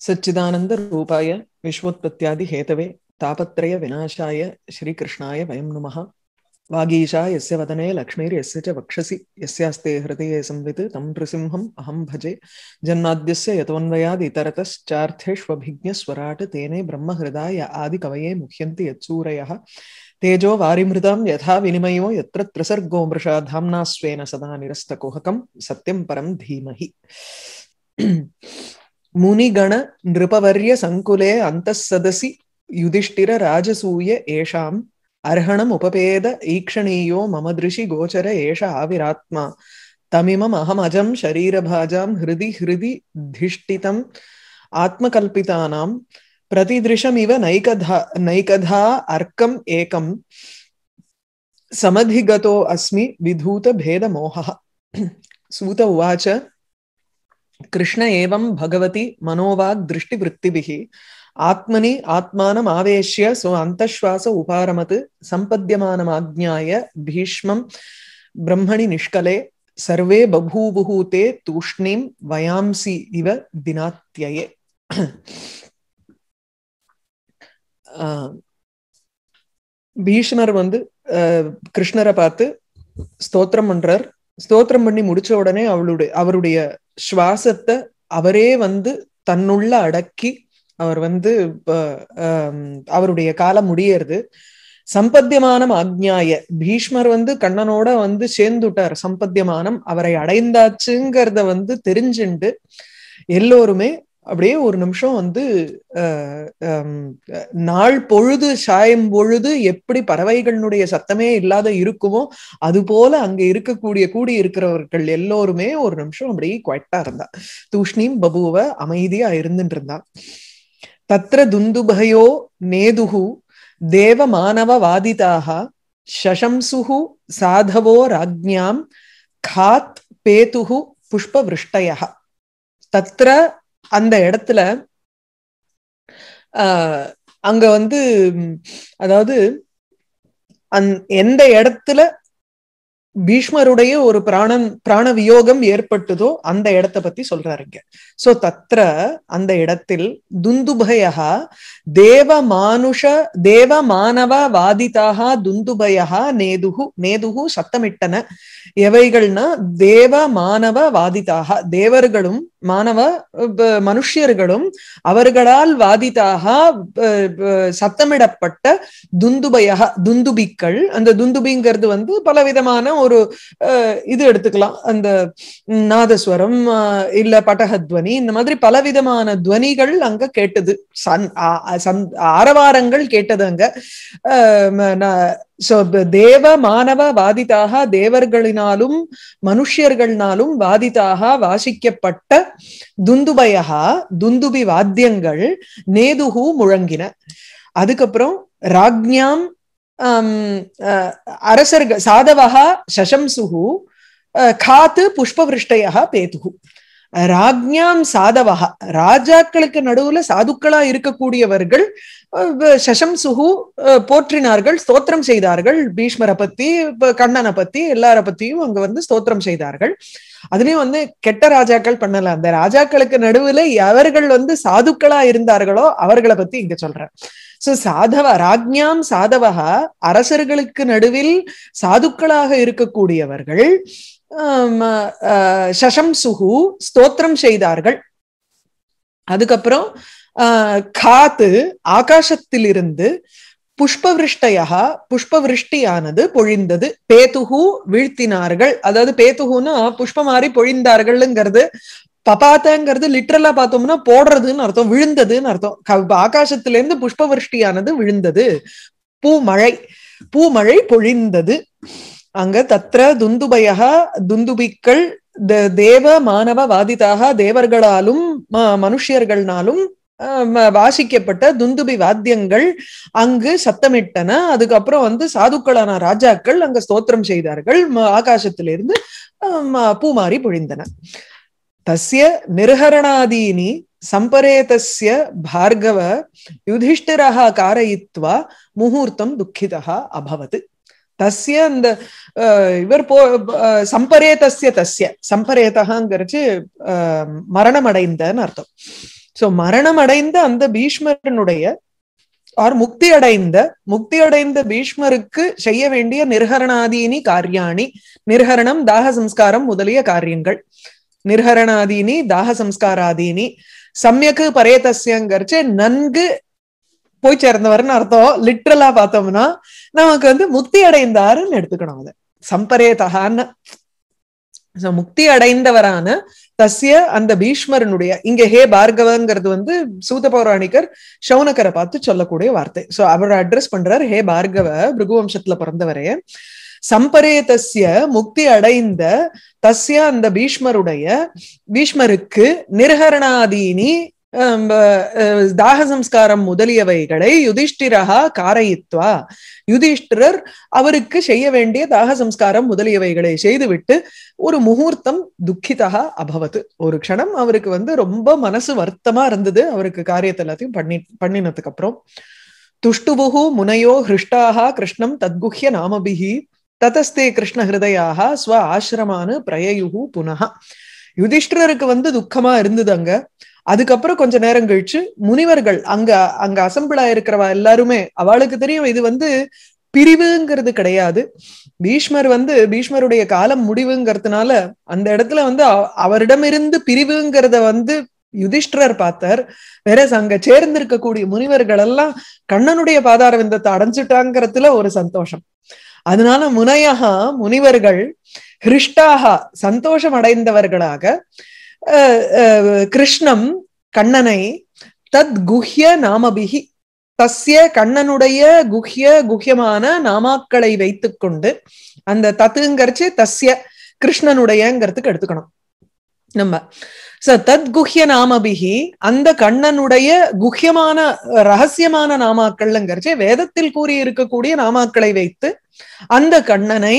सच्चिदानन्दरूपाय विश्वोत्पत्त्यादिहेतवे तापत्रयविनाशाय श्रीकृष्णाय वयं नमः। वागीशा यस्य वदने, लक्ष्मीर्यस्य च वक्षसि। यस्यास्ते हृदये संवित्, तं नृसिंहम् अहं भजे। जन्माद्यस्य यतोऽन्वयाद् इतरतश्चार्थेष्वभिज्ञस्वराट् तेने ब्रह्महृदाय आदिकवये मुह्यन्ति यत्सूरयः। तेजो वारिमृतां यथा विनिमयो, यत्र त्रिसर्गो मृषा धाम्ना स्वेन सदा निरस्तकुहकं सत्यं परं धीमहि। मुनिगण नृपवर्य सङ्कुले अन्तः सदसि युधिष्ठिर राजसूय एषाम् अर्हणम् उपपेद ईक्षणीयो मम दृशि गोचर एष आविरात्मा। तमिमम् अहमजं शरीरभाजां हृदि हृदि धिष्ठितम् आत्मकल्पितानां प्रतिदृशमिव नैकधा नैकधा अर्कम् एकं समधिगतो अस्मि विधूतभेदमोहः सूत उवाच கிருஷ்ண ஏவம் பகவதி மனோவாக் திருஷ்டி விற்த்திபிகி ஆத்மனி ஆத்மானம் ஆவேஷ்ய சோ அந்தஸ்வாச உபாரமத்து சம்பத்தியமானம் ஆக்ஞாய பீஷ்மம் பிரம்மணி நிஷ்கலே சர்வே பபூவுஹு தே தூஷ்ணீம் வயாம்சி இவ தினாத்தியே பீஷ்மர் வந்து கிருஷ்ணரை பார்த்து ஸ்தோத்திரம் பண்றார். ஸ்தோத்திரம் பண்ணி முடிச்ச உடனே அவளுடைய அவருடைய சுவாசத்தை அவரே வந்து தன்னுள்ள அடக்கி அவர் வந்து அவருடைய காலம் முடியறது. சம்பத்தியமானம் ஆக்ஞாய. பீஷ்மர் வந்து கண்ணனோட வந்து சேர்ந்துட்டார். சம்பத்தியமானம் அவரை அடைந்தாச்சுங்கிறத வந்து தெரிஞ்சுண்டு எல்லோருமே அப்படியே ஒரு நிமிஷம் வந்து நாள் பொழுது சாயம் பொழுது எப்படி பறவைகளுடைய சத்தமே இல்லாத இருக்குமோ அது போல அங்க இருக்கக்கூடிய கூடி இருக்கிறவர்கள் எல்லோருமே ஒரு நிமிஷம் அப்படியே குவைட்டா இருந்தா. தூஷ்ணீம் பபுவ அமைதியா இருந்துட்டு இருந்தா. தத்ர துந்துபயோ நேதுகு தேவ மானவ வாதிதாக சசம்சுகு சாதவோ ராஜ்யாம் காத் பேதுகு புஷ்பவிருஷ்டய தத்ர அந்த இடத்துல ஆஹ் அங்க வந்து அதாவது அந் எந்த இடத்துல பீஷ்மருடைய ஒரு பிராணன் பிராண வியோகம் ஏற்பட்டதோ அந்த இடத்தை பத்தி சொல்றாருங்க சோ தத்ர அந்த இடத்தில் துந்துபயா தேவ மானுஷ தேவ மானவ வாதிதாக துந்துபயா நேதுகு நேதுகு சத்தமிட்டன. எவைகள்னா தேவ மானவ வாதிதாக தேவர்களும் மாணவ மனுஷியர்களும் அவர்களால் வாதிதாக சத்தமிடப்பட்ட துந்துபயா துந்துபிக்கள். அந்த துந்துபிங்கிறது வந்து பலவிதமான ஒரு இது எடுத்துக்கலாம். அந்த நாதஸ்வரம் இல்ல பட்டகத்வனி இந்த மாதிரி பலவிதமான துவனிகள் அங்க கேட்டது. சன் ஆரவாரங்கள் கேட்டது அங்க தேவ மாணவ வாதிதாக தேவர்களினாலும் மனுஷியர்களினாலும் வாதிதாக வாசிக்கப்பட்ட துந்துபயா துந்துபி வாத்தியங்கள் நேதுகு முழங்கின. அதுக்கப்புறம் ராஜ்ஞாம் அரசர்கள் சாதவகா சசம்சுகு காத்து புஷ்பவிருஷ்டயா பேதுகு. ராஜ்ஞாம் சாதவகா ராஜாக்களுக்கு நடுவுல சாதுக்களா இருக்கக்கூடியவர்கள் சசம்சுகு போற்றினார்கள் ஸ்தோத்திரம் செய்தார்கள். பீஷ்மரை பத்தி கண்ணனை பத்தி எல்லார பத்தியும் அங்க வந்து ஸ்தோத்திரம் செய்தார்கள். அதுலயும் வந்து கெட்ட ராஜாக்கள் பண்ணல. அந்த ராஜாக்களுக்கு நடுவுல எவர்கள் வந்து சாதுக்களா இருந்தார்களோ அவர்களை பத்தி இங்க சொல்றேன். சோ சாதவ ராஜ்யாம் சாதவகா அரசர்களுக்கு நடுவில் சாதுக்களாக இருக்கக்கூடியவர்கள் சசம்சுகு ஸ்தோத்திரம் செய்தார்கள். அதுக்கப்புறம் காத்து ஆகாசத்திலிருந்து புஷ்பவிருஷ்டையா புஷ்பவிருஷ்டியானது பொழிந்தது. பேத்துகு வீழ்த்தினார்கள். அதாவது பேத்துகுன்னா புஷ்ப மாதிரி பொழிந்தார்கள்ங்கிறது பபாத்தங்கிறது லிட்ரலா பார்த்தோம்னா போடுறதுன்னு அர்த்தம் விழுந்ததுன்னு அர்த்தம். ஆகாசத்திலிருந்து புஷ்பவிருஷ்டியானது விழுந்தது. பூமழை பூமழை பொழிந்தது. அங்க தத்ர துந்துபயா துந்துபிக்கள் தேவ மாணவ வாதிதாக தேவர்களாலும் மனுஷியர்கள்னாலும் வாசிக்கப்பட்ட துந்துபி வாத்தியங்கள் அங்கு சத்தமிட்டன. அதுக்கப்புறம் வந்து சாதுக்களான ராஜாக்கள் அங்க ஸ்தோத்திரம் செய்தார்கள். ஆகாசத்திலிருந்து பூமாரி பொழிந்தன. தஸ்ய நிர்ஹரணாதீனி சம்பரேதஸ்ய பார்கவ யுதிஷ்டிரா காரயித்வா முகூர்த்தம் துக்கிதா அபவத். தஸ்ய அந்த இவர் போ சம்பரே தஸ்ய சம்பரேதகாங்கிறச்சு மரணம் அடைந்தன்னு அர்த்தம். சோ மரணம் அடைந்த அந்த பீஷ்மரனுடைய ஆர் முக்தி அடைந்த முக்தி அடைந்த பீஷ்மருக்கு செய்ய வேண்டிய நிர்ஹரணாதீனி காரியாணி. நிர்ஹரணம் தாக சம்ஸ்காரம் முதலிய காரியங்கள். நிர்ஹரணாதீனி தாக சம்ஸ்காராதீனி சமயக்கு பரேதஸ்யங்கிறச்சு நன்கு போய் சேர்ந்தவர்னு அர்த்தம். லிட்ரலா பார்த்தோம்னா நமக்கு வந்து முக்தி அடைந்தாருன்னு எடுத்துக்கணும் அதை. சம்பரேதகான்னு முக்தி அடைந்தவரான தஸ்ய அந்த பீஷ்மரனுடைய இங்க ஹே பார்கவங்கிறது வந்து சூத பௌராணிகர் சௌனகரை பார்த்து சொல்லக்கூடிய வார்த்தை. சோ அவர் அட்ரஸ் பண்றார் ஹே பார்கவ பிருகுவம்சத்துல பிறந்தவரே. சம்பரேதஸ்ய முக்தி அடைந்த தஸ்ய அந்த பீஷ்மருடைய பீஷ்மருக்கு நிர்ஹரணாதீனி தாக சம்ஸ்காரம் முதலியவைகளை யுதிஷ்டிரகா காரயித்வா. யுதிஷ்டிரர் அவருக்கு செய்ய வேண்டிய தாக சம்ஸ்காரம் முதலியவைகளை செய்துவிட்டு ஒரு முகூர்த்தம் துக்கிதா அபவத். ஒரு க்ஷணம் அவருக்கு வந்து ரொம்ப மனசு வருத்தமா இருந்தது. அவருக்கு காரியத்தை எல்லாத்தையும் பண்ணி பண்ணினதுக்கு அப்புறம். துஷ்டுபுகு முனையோ ஹிருஷ்டாக கிருஷ்ணம் தத்குஹ்ய நாமபிகி ததஸ்தே கிருஷ்ண ஹிருதயாக ஸ்வ ஆசிரமானு பிரயயுகு புனக யுதிஷ்டிரருக்கு வந்து துக்கமா இருந்தது அங்க. அதுக்கப்புறம் கொஞ்ச நேரம் கழிச்சு முனிவர்கள் அங்க அங்க அசம்பிளா இருக்கிறவா எல்லாருமே அவளுக்கு தெரியும் இது வந்து பிரிவுங்கிறது கிடையாது. பீஷ்மர் வந்து பீஷ்மருடைய காலம் முடிவுங்கிறதுனால அந்த இடத்துல வந்து அவரிடமிருந்து பிரிவுங்கிறத வந்து யுதிஷ்டரர் பார்த்தார். வேற அங்க சேர்ந்திருக்கக்கூடிய முனிவர்கள் எல்லாம் கண்ணனுடைய பாதார விந்தத்தை அடைஞ்சிட்டாங்கிறதுல ஒரு சந்தோஷம். அதனால முனையகா முனிவர்கள் ஹிருஷ்டாகா சந்தோஷம் அடைந்தவர்களாக கிருஷ்ணம் கண்ணனை தத் குஹ்ய நாமபிகி தஸ்ய கண்ணனுடைய குஹ்ய குஹ்யமான நாமாக்களை வைத்துக்கொண்டு அந்த தத்துங்கிறச்சு தஸ்ய கிருஷ்ணனுடையங்கிறதுக்கு எடுத்துக்கணும். நம்ம. ச தத் குஹ்ய நாமபிகி அந்த கண்ணனுடைய குஹ்யமான ரகசியமான நாமாக்கள்ங்கிறச்சு வேதத்தில் கூறி இருக்கக்கூடிய நாமாக்களை வைத்து அந்த கண்ணனை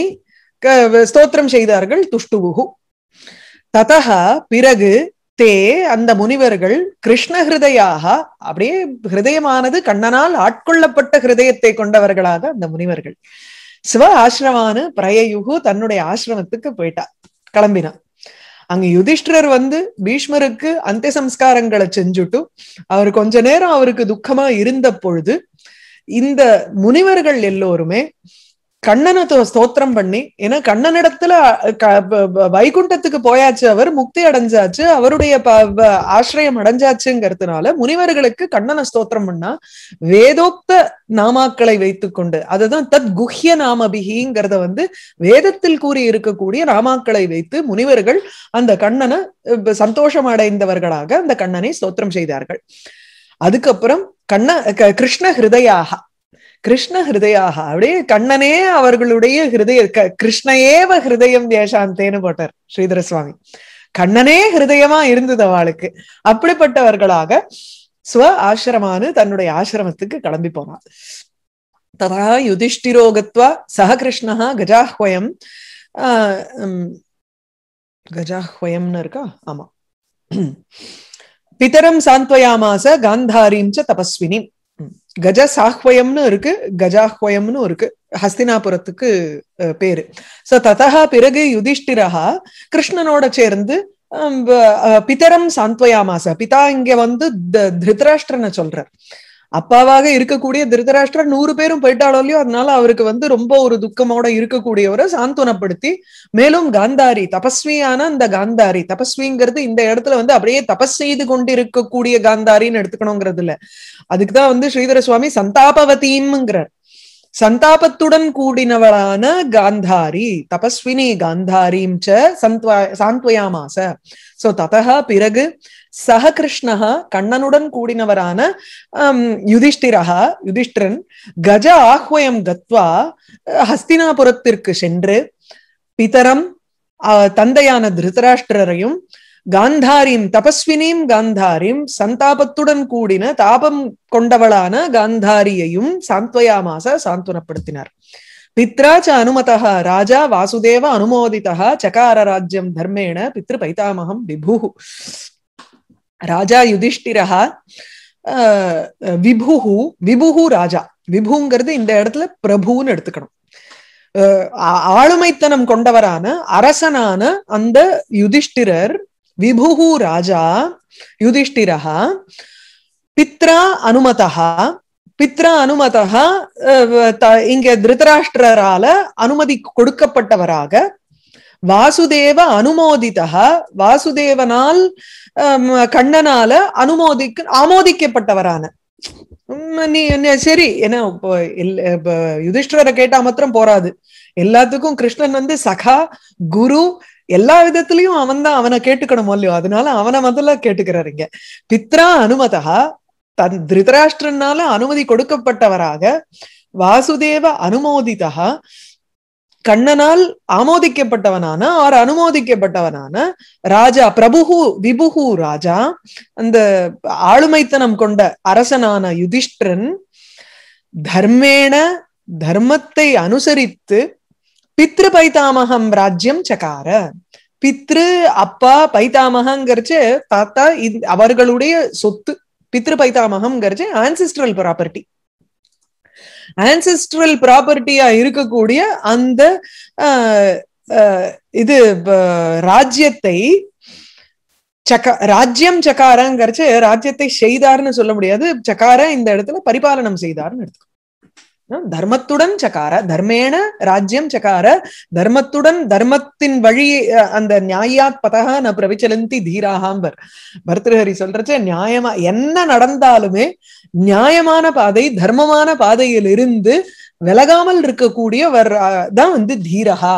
ஸ்தோத்திரம் செய்தார்கள் துஷ்டுவுகு ததா பிறகு தே அந்த முனிவர்கள் கிருஷ்ண ஹிருதயாக அப்படியே ஹிருதயமானது கண்ணனால் ஆட்கொள்ளப்பட்ட ஹிருதயத்தை கொண்டவர்களாக அந்த முனிவர்கள். சிவ ஆசிரமானு பிரயயுகு தன்னுடைய ஆசிரமத்துக்கு போயிட்டா கிளம்பினான் அங்க யுதிஷ்டர் வந்து பீஷ்மருக்கு அந்திய சம்ஸ்காரங்களை செஞ்சுட்டு அவர் கொஞ்ச நேரம் அவருக்கு துக்கமா இருந்த பொழுது இந்த முனிவர்கள் எல்லோருமே கண்ணனை ஸ்தோத்திரம் பண்ணி ஏன்னா கண்ணனிடத்துல வைகுண்டத்துக்கு போயாச்சு அவர் முக்தி அடைஞ்சாச்சு அவருடைய ஆசிரியம் அடைஞ்சாச்சுங்கிறதுனால முனிவர்களுக்கு கண்ணனை ஸ்தோத்திரம் பண்ணா வேதோக்த நாமாக்களை வைத்துக்கொண்டு அதுதான் தத் குஹ்ய நாமபிகிங்கிறத வந்து வேதத்தில் கூறி இருக்கக்கூடிய நாமாக்களை வைத்து முனிவர்கள் அந்த கண்ணனை சந்தோஷம் அடைந்தவர்களாக அந்த கண்ணனை ஸ்தோத்திரம் செய்தார்கள். அதுக்கப்புறம் கண்ண கிருஷ்ண ஹிருதயாக கிருஷ்ண ஹிருதயாக. அப்படியே கண்ணனே அவர்களுடைய ஹிருதய கிருஷ்ணயேவ ஹிருதயம் தேசாந்தேன்னு போட்டார் ஸ்ரீதர சுவாமி. கண்ணனே ஹிருதயமா இருந்தது அவளுக்கு. அப்படிப்பட்டவர்களாக ஸ்வ ஆசிரமானு தன்னுடைய ஆசிரமத்துக்கு கிளம்பி போனான் ததா யுதிஷ்டிரோகத்வா சக கிருஷ்ணா கஜாஹ்வயம் கஜாஹ்வயம்னு இருக்கா? ஆமா. பிதரம் சாந்த்வயாமாச காந்தாரீம் ச தபஸ்வினி. கஜ சாஹ்வயம்னு இருக்கு கஜாஹ்வயம்னு இருக்கு ஹஸ்தினாபுரத்துக்கு பேரு. சோ ததா பிறகு யுதிஷ்டிரஹா கிருஷ்ணனோட சேர்ந்து பிதரம் சாந்த்வயாமாச பிதா இங்க வந்து திருதராஷ்டிரனை சொல்றார். அப்பாவாக இருக்கக்கூடிய திருதராஷ்டிரர் நூறு பேரும் போயிட்டாலோ இல்லையோ அதனால அவருக்கு வந்து ரொம்ப ஒரு துக்கமோட இருக்கக்கூடியவரை சாந்துவனப்படுத்தி மேலும் காந்தாரி தபஸ்வியான அந்த காந்தாரி தபஸ்விங்கிறது இந்த இடத்துல வந்து அப்படியே தபஸ் செய்து கொண்டு இருக்கக்கூடிய காந்தாரின்னு எடுத்துக்கணுங்கிறது இல்ல. அதுக்குதான் வந்து ஸ்ரீதர சுவாமி சந்தாபவதீம்ங்கிறார் சந்தாபத்துடன் கூடினவளான காந்தாரி தபஸ்வினி காந்தாரீம் ச சாந்த்வயாமாச. சோ ததா பிறகு சக கிருஷ்ணா கண்ணனுடன் கூடினவரான யுதிஷ்டிரஹா யுதிஷ்டிரன் கஜ ஆஹ்வயம் கத்வா ஹஸ்தினாபுரத்திற்கு சென்று பிதரம் தந்தையான திருதராஷ்டிரரையும் காந்தாரின் தபஸ்வினியும் காந்தாரியும் சந்தாபத்துடன் கூடின தாபம் கொண்டவளான காந்தாரியையும் சாந்த்வயாமாச சாந்துவனப்படுத்தினார். பித்ரா ச அனுமதா ராஜா வாசுதேவ அனுமோதிதா சகார ராஜ்யம் தர்மேண பித்ரு பைதாமகம் விபு ராஜா யுதிஷ்டிரா விபுஹு விபுஹு ராஜா. விபுங்கிறது இந்த இடத்துல பிரபுன்னு எடுத்துக்கணும். ஆளுமைத்தனம் கொண்டவரான அரசனான அந்த யுதிஷ்டிரர் விபுகு ராஜா யுதிஷ்டிரः பித்ரா அனுமதः பித்ரா அனுமதः இங்க திருதராஷ்டிரரால அனுமதி கொடுக்கப்பட்டவராக வாசுதேவ அனுமோதிதா வாசுதேவனால் கண்ணனால அனுமோதிக்க ஆமோதிக்கப்பட்டவரான. உம், நீ என்ன சரி என்ன யுதிஷ்டரை யுதிஷ்டிரரை கேட்டா மாத்திரம் போராது எல்லாத்துக்கும் கிருஷ்ணன் வந்து சகா குரு எல்லா விதத்திலயும் அவன் தான் அவனை கேட்டுக்கணும் இல்லையோ? அதனால அவனை முதல்ல கேட்டுக்கிறாருங்க பித்ரா அனுமதா தன் திருதராஷ்டிரனால அனுமதி கொடுக்கப்பட்டவராக வாசுதேவ அனுமோதிதா கண்ணனால் ஆமோதிக்கப்பட்டவனான அவர் அனுமோதிக்கப்பட்டவனான ராஜா பிரபுகு விபுகு ராஜா அந்த ஆளுமைத்தனம் கொண்ட அரசனான யுதிஷ்டிரன் தர்மேண தர்மத்தை அனுசரித்து பித்ரு பைத்தாமகம் ராஜ்யம் சகார. பித்ரு அப்பா பைத்தாமகங்கிறச்சு தாத்தா அவர்களுடைய சொத்து பித்ரு பைத்தாமகம்ங்கிறச்சு ஆன்சிஸ்ட்ரல் ப்ராப்பர்ட்டி ஆன்சிஸ்ட்ரல் ப்ராப்பர்ட்டியா இருக்கக்கூடிய அந்த ஆஹ், இது ராஜ்யத்தை சக்க ராஜ்யம் சக்காரங்கிறச்சு ராஜ்யத்தை செய்தார்னு சொல்ல முடியாது. சக்கார இந்த இடத்துல பரிபாலனம் செய்தார்னு எடுத்துக்கோ. தர்மத்துடன் சக்கார தர்மேன ராஜ்யம் சக்கார தர்மத்துடன் தர்மத்தின் வழி அஹ், அந்த நியாயாத் பதக ந பிரவிச்சலந்தி தீராகாம்பர் பர்திருஹரி சொல்றச்ச நியாயமா என்ன நடந்தாலுமே நியாயமான பாதை தர்மமான பாதையில் இருந்து விலகாமல் இருக்கக்கூடியவர் தான் வந்து தீரகா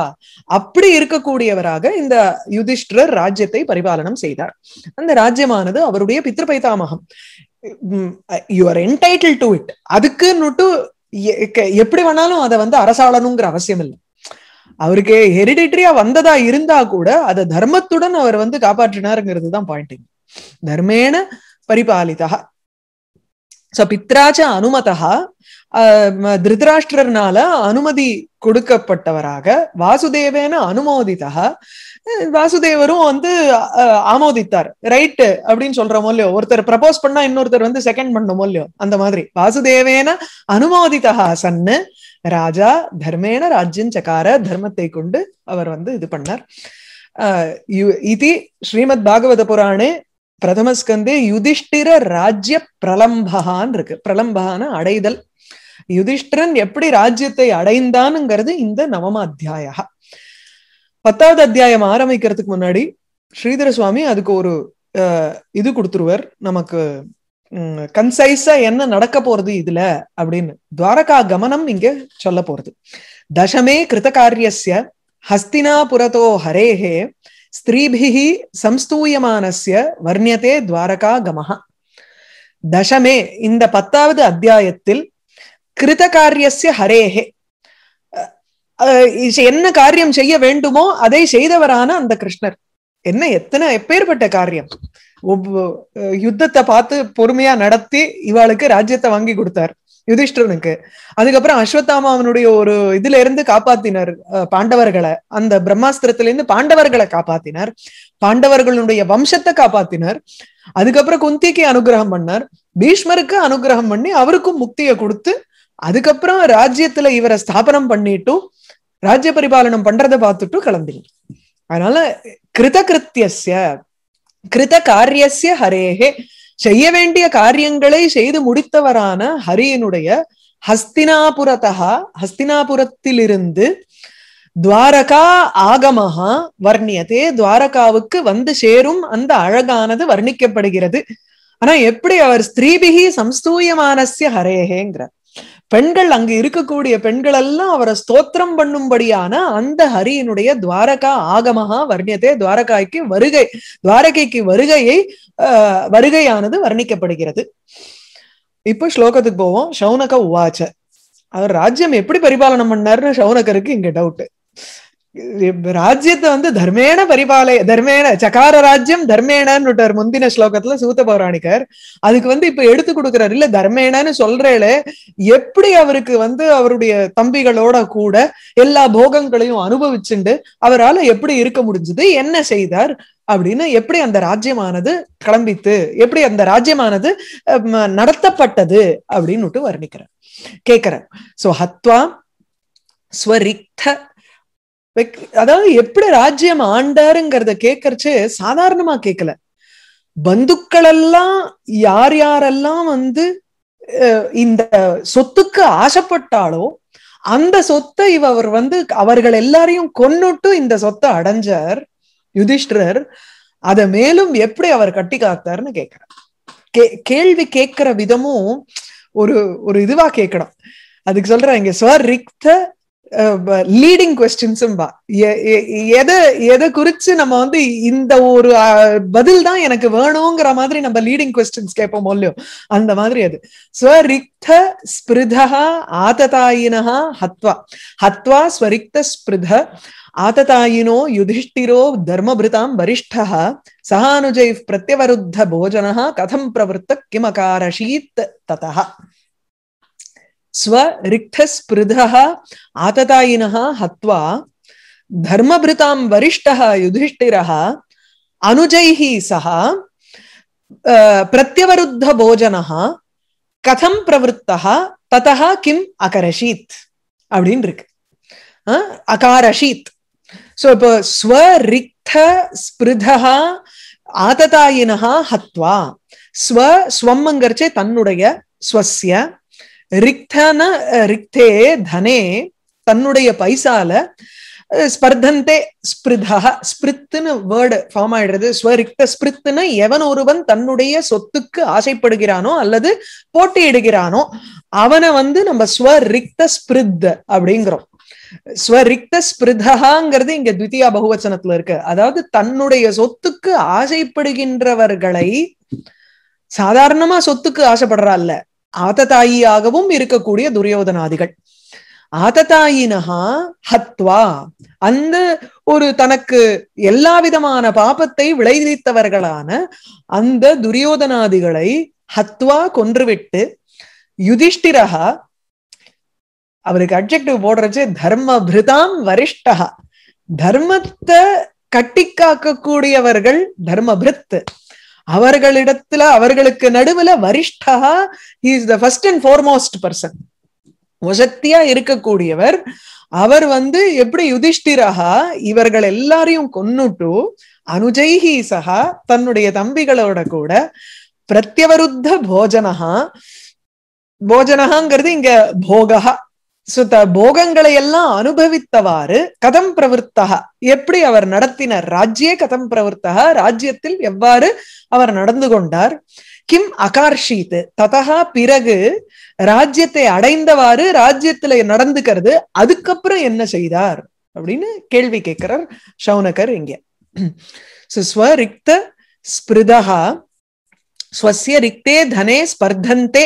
அப்படி இருக்கக்கூடியவராக இந்த யுதிஷ்டிரர் ராஜ்யத்தை பரிபாலனம் செய்தார். அந்த ராஜ்யமானது அவருடைய பித்ருபைதாமகம் you are entitled to it அதுக்குன்னுட்டு எப்படி வேணாலும் அதை வந்து அரசாளனுங்கிற அவசியம் இல்லை. அவருக்கு ஹெரிடிட்டரியா வந்ததா இருந்தா கூட அதை தர்மத்துடன் அவர் வந்து காப்பாற்றினாருங்கிறது தான் பாயிண்ட் தர்மேண பரிபாலிதா. சோ பித்ராஜ அனுமதா திருதராஷ்டிரர்னால அனுமதி கொடுக்கப்பட்டவராக வாசுதேவேன அனுமோதிதா வாசுதேவரும் வந்து ஆமோதித்தார் ரைட் அப்படின்னு சொல்றோமோ இல்லையோ ஒருத்தர் ப்ரப்போஸ் பண்ணா இன்னொருத்தர் வந்து செகண்ட் பண்ணமோ இல்லையோ அந்த மாதிரி வாசுதேவேன அனுமோதிதா சன்னு ராஜா தர்மேன ராஜ்யம் சக்கார தர்மத்தை கொண்டு அவர் வந்து இது பண்ணார் இது யு- இதி ஸ்ரீமத் பாகவத புராணே பிரதமஸ்கந்தே யுதிஷ்டிர ராஜ்ய பிரலம்பகான் இருக்கு பிரலம்பகான அடைதல். யுதிஷ்டிரன் எப்படி ராஜ்யத்தை அடைந்தானுங்கிறது இந்த நவம அத்தியாயா பத்தாவது அத்தியாயம் ஆரம்பிக்கிறதுக்கு முன்னாடி ஸ்ரீதர சுவாமி அதுக்கு ஒரு அஹ், இது கொடுத்துருவர். நமக்கு கன்சைஸா என்ன நடக்க போறது இதுல அப்படின்னு. துவாரகா கமனம் இங்க சொல்ல போறது. தசமே கிருத காரியஸ்ய ஹஸ்தினாபுரதோ ஹரேஹே ஸ்திரீபிஹி சம்ஸ்தூயமானஸ்ய வர்ணியதே துவாரகா கமஹ தசமே இந்த பத்தாவது அத்தியாயத்தில் கிருத காரியஸ்ய ஹரேஹே அஹ் என்ன காரியம் செய்ய வேண்டுமோ அதை செய்தவரான அந்த கிருஷ்ணர். என்ன எத்தனை எப்பேற்பட்ட காரியம்? ஒவ்வொ- யுத்தத்தை பார்த்து பொறுமையா நடத்தி இவாளுக்கு ராஜ்யத்தை வாங்கி கொடுத்தார். யுதிஷ்டனுக்கு அதுக்கப்புறம் அஸ்வத்தாமா அவனுடைய ஒரு இதுல இருந்து காப்பாத்தினார் பாண்டவர்களை. அந்த பிரம்மாஸ்திரத்துல இருந்து பாண்டவர்களை காப்பாத்தினார். பாண்டவர்களுடைய வம்சத்தை காப்பாத்தினார். அதுக்கப்புறம் குந்திக்கு அனுகிரகம் பண்ணார். பீஷ்மருக்கு அனுகிரகம் பண்ணி அவருக்கும் முக்தியை கொடுத்து அதுக்கப்புறம் ராஜ்யத்துல இவரை ஸ்தாபனம் பண்ணிட்டு ராஜ்ய பரிபாலனம் பண்றதை பார்த்துட்டு கிளம்பிங்க அதனால கிருத கிருத்திய கிருத காரியசிய ஹரேஹே செய்ய வேண்டிய காரியங்களை செய்து முடித்தவரான ஹரியினுடைய ஹஸ்தினாபுரதா ஹஸ்தினாபுரத்திலிருந்து துவாரகா ஆகமஹா வர்ணியதே. துவாரகாவுக்கு வந்து சேரும் அந்த அழகானது வர்ணிக்கப்படுகிறது. ஆனா எப்படி அவர் ஸ்திரீபிகி சம்ஸ்தூயமானசிய ஹரேகேங்கிறார் பெண்கள் அங்கு இருக்கக்கூடிய பெண்கள் எல்லாம் அவரை ஸ்தோத்திரம் பண்ணும்படியான அந்த ஹரியினுடைய துவாரகா ஆகமஹா வர்ணியத்தை துவாரகாய்க்கு வருகை துவாரகைக்கு வருகையை ஆஹ், வருகையானது வர்ணிக்கப்படுகிறது. இப்ப ஸ்லோகத்துக்கு போவோம். சௌனக உவாச்ச. அவர் ராஜ்யம் எப்படி பரிபாலனம் பண்ணாருன்னு சௌனகருக்கு இங்க டவுட் ராஜ்யத்தை வந்து தர்மேன பரிபாலய தர்மேன சகார ராஜ்யம் தர்மேனன்னு முந்தின ஸ்லோகத்துல சூத்த பௌராணிகர் அதுக்கு வந்து இப்ப எடுத்து கொடுக்கிறார். இல்ல தர்மேனன்னு சொல்றேளே எப்படி அவருக்கு வந்து அவருடைய தம்பிகளோட கூட எல்லா போகங்களையும் அனுபவிச்சுண்டு அவரால எப்படி இருக்க முடிஞ்சது என்ன செய்தார் அப்படின்னு எப்படி அந்த ராஜ்யமானது கிளம்பித்து எப்படி அந்த ராஜ்யமானது அஹ், நடத்தப்பட்டது அப்படின்னுட்டு வர்ணிக்கிறார். கேட்கிறார் சோ ஹத்வா ஸ்வரிக்த அதாவது எப்படி ராஜ்யம் ஆண்டாருங்கிறத கேட்கறச்சு சாதாரணமா கேட்கல பந்துக்கள் எல்லாம் யார் யாரெல்லாம் வந்து இந்த சொத்துக்கு ஆசைப்பட்டாலோ அந்த சொத்தை இவர் வந்து அவர்கள் எல்லாரையும் கொன்னுட்டு இந்த சொத்தை அடைஞ்சார் யுதிஷ்டர் அத மேலும் எப்படி அவர் கட்டி காத்தார்னு கேட்கிறார் கே கேள்வி கேட்கிற விதமும் ஒரு ஒரு இதுவா கேட்கணும் அதுக்கு சொல்ற இங்க ஸ்வரிக்த லீடிங் கொஸ்டின்ஸும் பா எதை எதை குறிச்சு நம்ம வந்து இந்த ஒரு பதில் தான் எனக்கு வேணுங்கிற மாதிரி நம்ம லீடிங் கொஸ்டின்ஸ் கேட்போம் இல்லையோ? அந்த மாதிரி அது. ஸ்வரிக்த ஸ்பிருதா ஆததாயினா ஹத்வா. ஹத்வா ஸ்வரிக்த ஸ்பிருத ஆததாயினோ யுதிஷ்டிரோ தர்மபிருதாம் வரிஷ்டா சகானுஜை பிரத்யவருத்த போஜனா கதம் பிரவருத்த கிமகாரஷீத் ததா स्वरिक्तस्पृधः आततायिनः हत्वा धर्मभृतां वरिष्ठः युधिष्ठिरः अनुजैः सह प्रत्यवरुद्धभोजनः कथं प्रवृत्तः ततः किम् अकरशीत् அப்படின்னு இருக்கு அகாரஷீத் சோ இப்போ ஸ்வரிக்த ஸ்பிருதா ஆததாயினஹா ஹத்வா ஸ்வ ஸ்வம்ங்கிறச்சே தன்னுடைய ஸ்வஸ்ய ரிக்தன ரிக்தே தனே தன்னுடைய பைசால ஸ்பர்தந்தே ஸ்பிருதா ஸ்பிரித்துன்னு வேர்டு ஃபார்ம் ஆயிடுறது. ஸ்வரிக்த ஸ்பிரித்துன்னு எவன் ஒருவன் தன்னுடைய சொத்துக்கு ஆசைப்படுகிறானோ அல்லது போட்டியிடுகிறானோ அவனை வந்து நம்ம ஸ்வரிக்த ஸ்பிரித் அப்படிங்கிறோம். ஸ்வரிக்த ஸ்பிருதாங்கிறது இங்க துவித்தியா பகுவச்சனத்துல இருக்கு. அதாவது தன்னுடைய சொத்துக்கு ஆசைப்படுகின்றவர்களை சாதாரணமா சொத்துக்கு ஆசைப்படுறா இல்ல. ஆததாயியாகவும் இருக்கக்கூடிய துரியோதனாதிகள். ஆததாயினஹா ஹத்வா. அந்த ஒரு தனக்கு எல்லா விதமான பாபத்தை விளைவித்தவர்களான அந்த துரியோதனாதிகளை ஹத்வா கொன்றுவிட்டு யுதிஷ்டிரஹா அவருக்கு அப்ஜெக்டிவ் போடுறச்சு தர்ம பிருதாம் வரிஷ்டா தர்மத்தை கட்டி காக்கக்கூடியவர்கள் அவர்களிடத்துல அவர்களுக்கு நடுவுல வரிஷ்டா is the first and foremost person வசத்தியா இருக்கக்கூடியவர் அவர் வந்து எப்படி யுதிஷ்டிரகா இவர்கள் எல்லாரையும் கொன்னுட்டு அனுஜைஹி சகா தன்னுடைய தம்பிகளோட கூட பிரத்யவருத்த போஜனஹா போஜனகாங்கிறது இங்க போகா சுத்த போகங்களை எல்லாம் அனுபவித்தவாறு கதம் பிரவருத்தகா. எப்படி அவர் நடத்தினார் ராஜ்யே கதம் பிரவருத்தகா? ராஜ்யத்தில் எவ்வாறு அவர் நடந்து கொண்டார்? கிம் அகார்ஷீத் ததகா பிறகு ராஜ்யத்தை அடைந்தவாறு ராஜ்யத்துல நடந்துக்கிறது அதுக்கப்புறம் என்ன செய்தார்? அப்படின்னு கேள்வி கேட்கிறார் சௌனகர் இங்க. ஸ்வரிக்த ஸ்பிருதா ஸ்வசிய ரிக்தே தனே ஸ்பர்தந்தே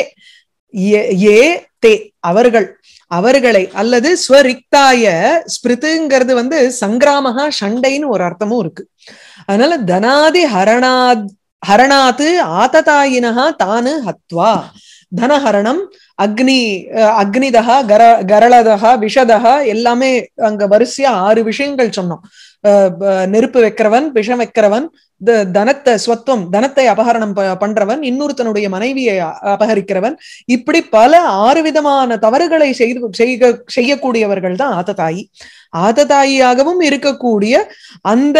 ஏ தே அவர்கள். அவர்களை அல்லது ஸ்வரிக்தாய ஸ்பிருத்துங்கிறது வந்து சங்கிராமகா சண்டைன்னு ஒரு அர்த்தமும் இருக்கு. அதனால தனாதி ஹரணாத் ஹரணாத்து ஆததாயினஹா தானு ஹத்வா. தனஹரணம் அக்னி அக்னிதா கர கரளதா விஷதா எல்லாமே அங்க வரிசையா ஆறு விஷயங்கள் சொன்னோம். நெருப்பு வைக்கிறவன் விஷம் வைக்கிறவன் தனத்தை ஸ்வத்துவம் தனத்தை அபகரணம் பண்றவன் இன்னொருத்தனுடைய மனைவியை அபகரிக்கிறவன் இப்படி பல ஆறு விதமான தவறுகளை செய்து செய்க செய்யக்கூடியவர்கள் தான் ஆததாயி ஆததாயியாகவும் இருக்கக்கூடிய அந்த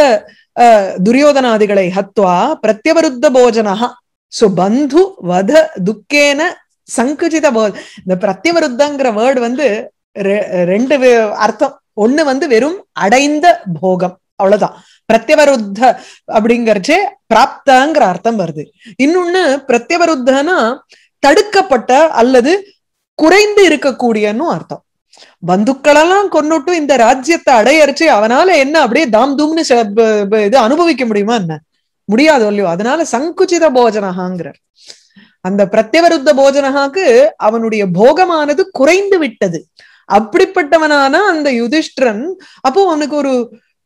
துரியோதனாதிகளை ஹத்வா பிரத்யவருத்த போஜனஹா. சோ பந்து வத துக்கேன சங்குச்சித போ இந்த பிரத்யவருத்தங்கிற வேர்டு வந்து ரெண்டு அர்த்தம். ஒண்ணு வந்து வெறும் அடைந்த போகம். அவ்வளவுதான். பிரத்யவருத்த அப்படிங்கறச்சே பிராப்தங்கிற அர்த்தம் வருது. இன்னொன்னு பிரத்யவருத்தனா தடுக்கப்பட்ட அல்லது குறைந்து இருக்கக்கூடியன்னு அர்த்தம். பந்துக்களெல்லாம் கொண்டுட்டு இந்த ராஜ்யத்தை அடையரிச்சு அவனால என்ன அப்படியே தாம் தூம்னு இது அனுபவிக்க முடியுமா என்ன? முடியாது இல்லையோ. அதனால சங்குச்சித போஜனகாங்கிறார் அந்த பிரத்யவருத்த போஜனகாக்கு அவனுடைய போகமானது குறைந்து விட்டது. அப்படிப்பட்டவனான அந்த யுதிஷ்டிரன். அப்போ அவனுக்கு ஒரு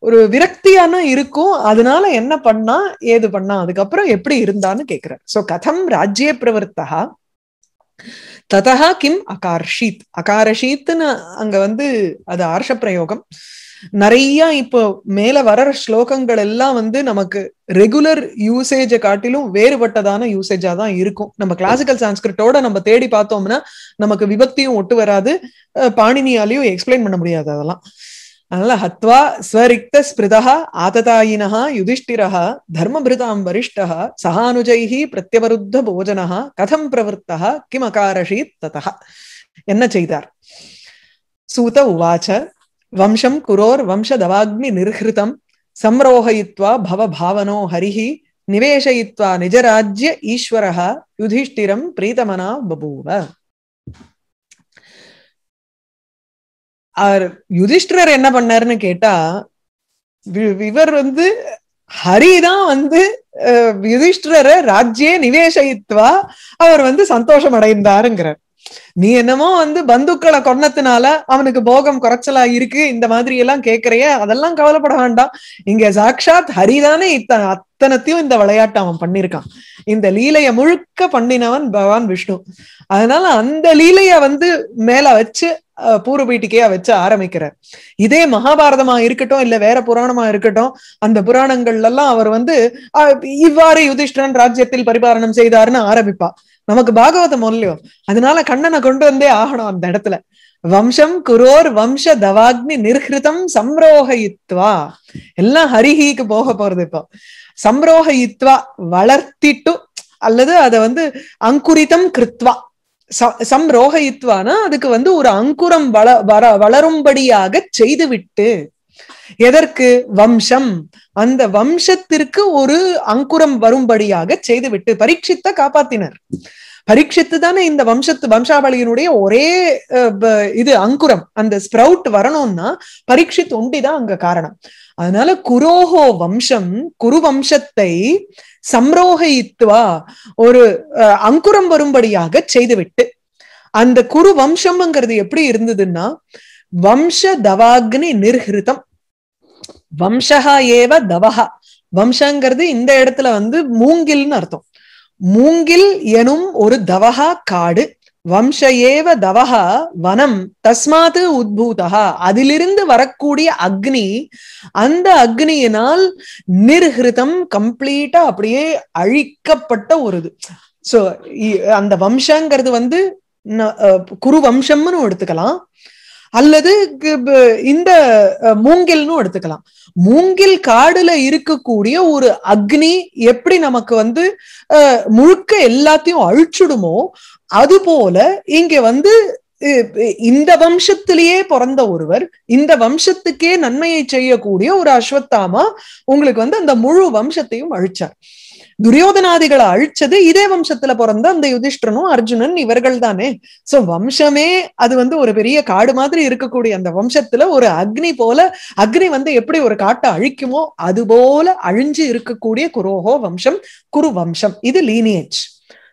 ஒரு விரக்தியான இருக்கும். அதனால என்ன பண்ணா ஏது பண்ணா அதுக்கப்புறம் எப்படி இருந்தான்னு கேக்குறார். சோ கதம் ராஜ்ய பிரவர்த்தகா ததா கிம் அகார்ஷீத். அகாரஷீத்னு அங்க வந்து அது ஆர்ஷ பிரயோகம். நிறைய இப்போ மேல வர ஸ்லோகங்கள் எல்லாம் வந்து நமக்கு ரெகுலர் யூசேஜை காட்டிலும் வேறுபட்டதான யூசேஜா தான் இருக்கும். நம்ம கிளாசிக்கல் சான்ஸ்கிரிட்டோட நம்ம தேடி பார்த்தோம்னா நமக்கு விபக்தியும் ஒட்டு வராது. பாணினியாலையும் எக்ஸ்பிளைன் பண்ண முடியாது அதெல்லாம். அதனால ஹத்வா ஸ்வரிக்த ஸ்பிருதா ஆததாயினா யுதிஷ்டிரா தர்மபிருதாம் வரிஷ்டா சகானுஜைஹி பிரத்யவருத்த போஜனா கதம் பிரவருத்தா கிம் அகாரஷீத் ததா என்ன செய்தார்? சூத உவாச்ச வம்சம் குரோர் வம்சதவாக்னி நிர்ஹிருதம் சம்ரோஹயித்வா பவ பாவனோ ஹரிஹி நிவேஷயித்வா நிஜராஜ்ய ஈஸ்வரः யுதிஷ்டிரம் பிரீதமனா பபூவ. யுதிஷ்டிரர் என்ன பண்ணாருன்னு கேட்டா இவர் வந்து ஹரிதான் வந்து அஹ், யுதிஷ்டிரரை ராஜ்யே நிவேஷயித்வா அவர் வந்து சந்தோஷம் அடைந்தாருங்கிறார் நீ என்னமோ வந்து பந்துக்களை கொன்னத்தினால அவனுக்கு போகம் குறைச்சலா இருக்கு இந்த மாதிரி எல்லாம் கேக்குறிய அதெல்லாம் கவலைப்பட வேண்டாம். இங்க சாக்ஷாத் ஹரிதானே இத்தனை அத்தனத்தையும் இந்த விளையாட்டு அவன் பண்ணிருக்கான் இந்த லீலைய முழுக்க பண்ணினவன் பகவான் விஷ்ணு. அதனால அந்த லீலைய வந்து மேல வச்சு அஹ், பூர்வ பீட்டிக்கையா வச்சு ஆரம்பிக்கிறார். இதே மகாபாரதமா இருக்கட்டும் இல்ல வேற புராணமா இருக்கட்டும் அந்த புராணங்கள்ல எல்லாம் அவர் வந்து அஹ், இவ்வாறு யுதிஷ்டன் ராஜ்யத்தில் பரிபாலனம் செய்தாருன்னு ஆரம்பிப்பா நமக்கு பாகவதம் இல்லையோ அதனால கண்ணனை கொண்டு வந்தே ஆகணும் அந்த இடத்துல. வம்சம் குரோர் வம்ச தவாக்னி நிர்ஹிருதம் சம்ரோகயித்வா. எல்லாம் ஹரிஹிக்கு போக போறது இப்போ. சம்ரோகயித்வா வளர்த்திட்டு அல்லது அதை வந்து அங்குரிதம் கிருத்வா. ச- சம்ரோகயித்வானா அதுக்கு வந்து ஒரு அங்குரம் வள வர வளரும்படியாக செய்துவிட்டு எதற்கு வம்சம்? அந்த வம்சத்திற்கு ஒரு அங்குரம் வரும்படியாக செய்துவிட்டு பரீட்சித்த காப்பாத்தினர். பரீட்சித்து தானே இந்த வம்சத்து வம்சாவளியினுடைய ஒரே இது அங்குரம் அந்த ஸ்ப்ரவுட் வரணும்னா பரீட்சித் ஒண்டிதான் அங்க காரணம். அதனால குரோஹோ வம்சம் குரு வம்சத்தை சம்ரோகித்துவா ஒரு அஹ், அங்குரம் வரும்படியாக செய்துவிட்டு அந்த குரு வம்சம்ங்கிறது எப்படி இருந்ததுன்னா வம்ச தவாக்னி நிர்ஹிருதம். வம்சகா ஏவ தவஹா. வம்சங்கிறது இந்த இடத்துல வந்து மூங்கில்னு அர்த்தம். மூங்கில் எனும் ஒரு தவஹா காடு. வம்ச ஏவ தவஹா வனம். தஸ்மாத்து உத்பூதா அதிலிருந்து வரக்கூடிய அக்னி. அந்த அக்னியினால் நிர்ஹிருதம் கம்ப்ளீட்டா அப்படியே அழிக்கப்பட்ட ஒரு இது. சோ அந்த வம்சங்கிறது வந்து அஹ் குரு வம்சம்னு எடுத்துக்கலாம். அல்லது இந்த மூங்கில்னு எடுத்துக்கலாம். மூங்கில் காடுல இருக்கக்கூடிய ஒரு அக்னி எப்படி நமக்கு வந்து முழுக்க எல்லாத்தையும் அழிச்சுடுமோ அது போல இங்க வந்து இந்த வம்சத்திலேயே பிறந்த ஒருவர் இந்த வம்சத்துக்கே நன்மையை செய்யக்கூடிய ஒரு அஸ்வத்தாமா உங்களுக்கு வந்து அந்த முழு வம்சத்தையும் அழிச்சார். துரியோதனாதிகளை அழிச்சது இதே வம்சத்துல பிறந்த அந்த யுதிஷ்டனும் அர்ஜுனன் இவர்கள் தானே சோ வம்சமே அது வந்து ஒரு பெரிய காடு மாதிரி இருக்கக்கூடிய அந்த வம்சத்துல ஒரு அக்னி போல அக்னி வந்து எப்படி ஒரு காட்டை அழிக்குமோ அது போல அழிஞ்சு இருக்கக்கூடிய குரோஹோ வம்சம் குரு வம்சம். இது லீனியேஜ்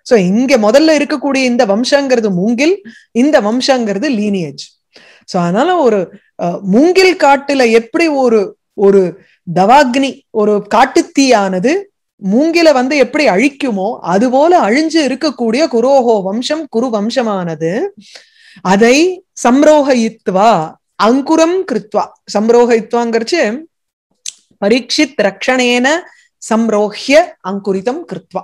சோ இங்க முதல்ல இருக்கக்கூடிய இந்த வம்சங்கிறது மூங்கில் இந்த வம்சங்கிறது லீனியேஜ் சோ அதனால ஒரு அஹ், மூங்கில் காட்டுல எப்படி ஒரு ஒரு தவாக்னி ஒரு காட்டுத்தீயானது மூங்கில வந்து எப்படி அழிக்குமோ அது போல அழிஞ்சு இருக்கக்கூடிய குரோஹோ வம்சம் குரு வம்சமானது. அதை சம்ரோகித்வா அங்குரம் கிருத்வா. சம்ரோகித்வாங்கிறச்சு பரீட்சித் ரக்ஷணேன சம்ரோஹ்ய அங்குரிதம் கிருத்வா.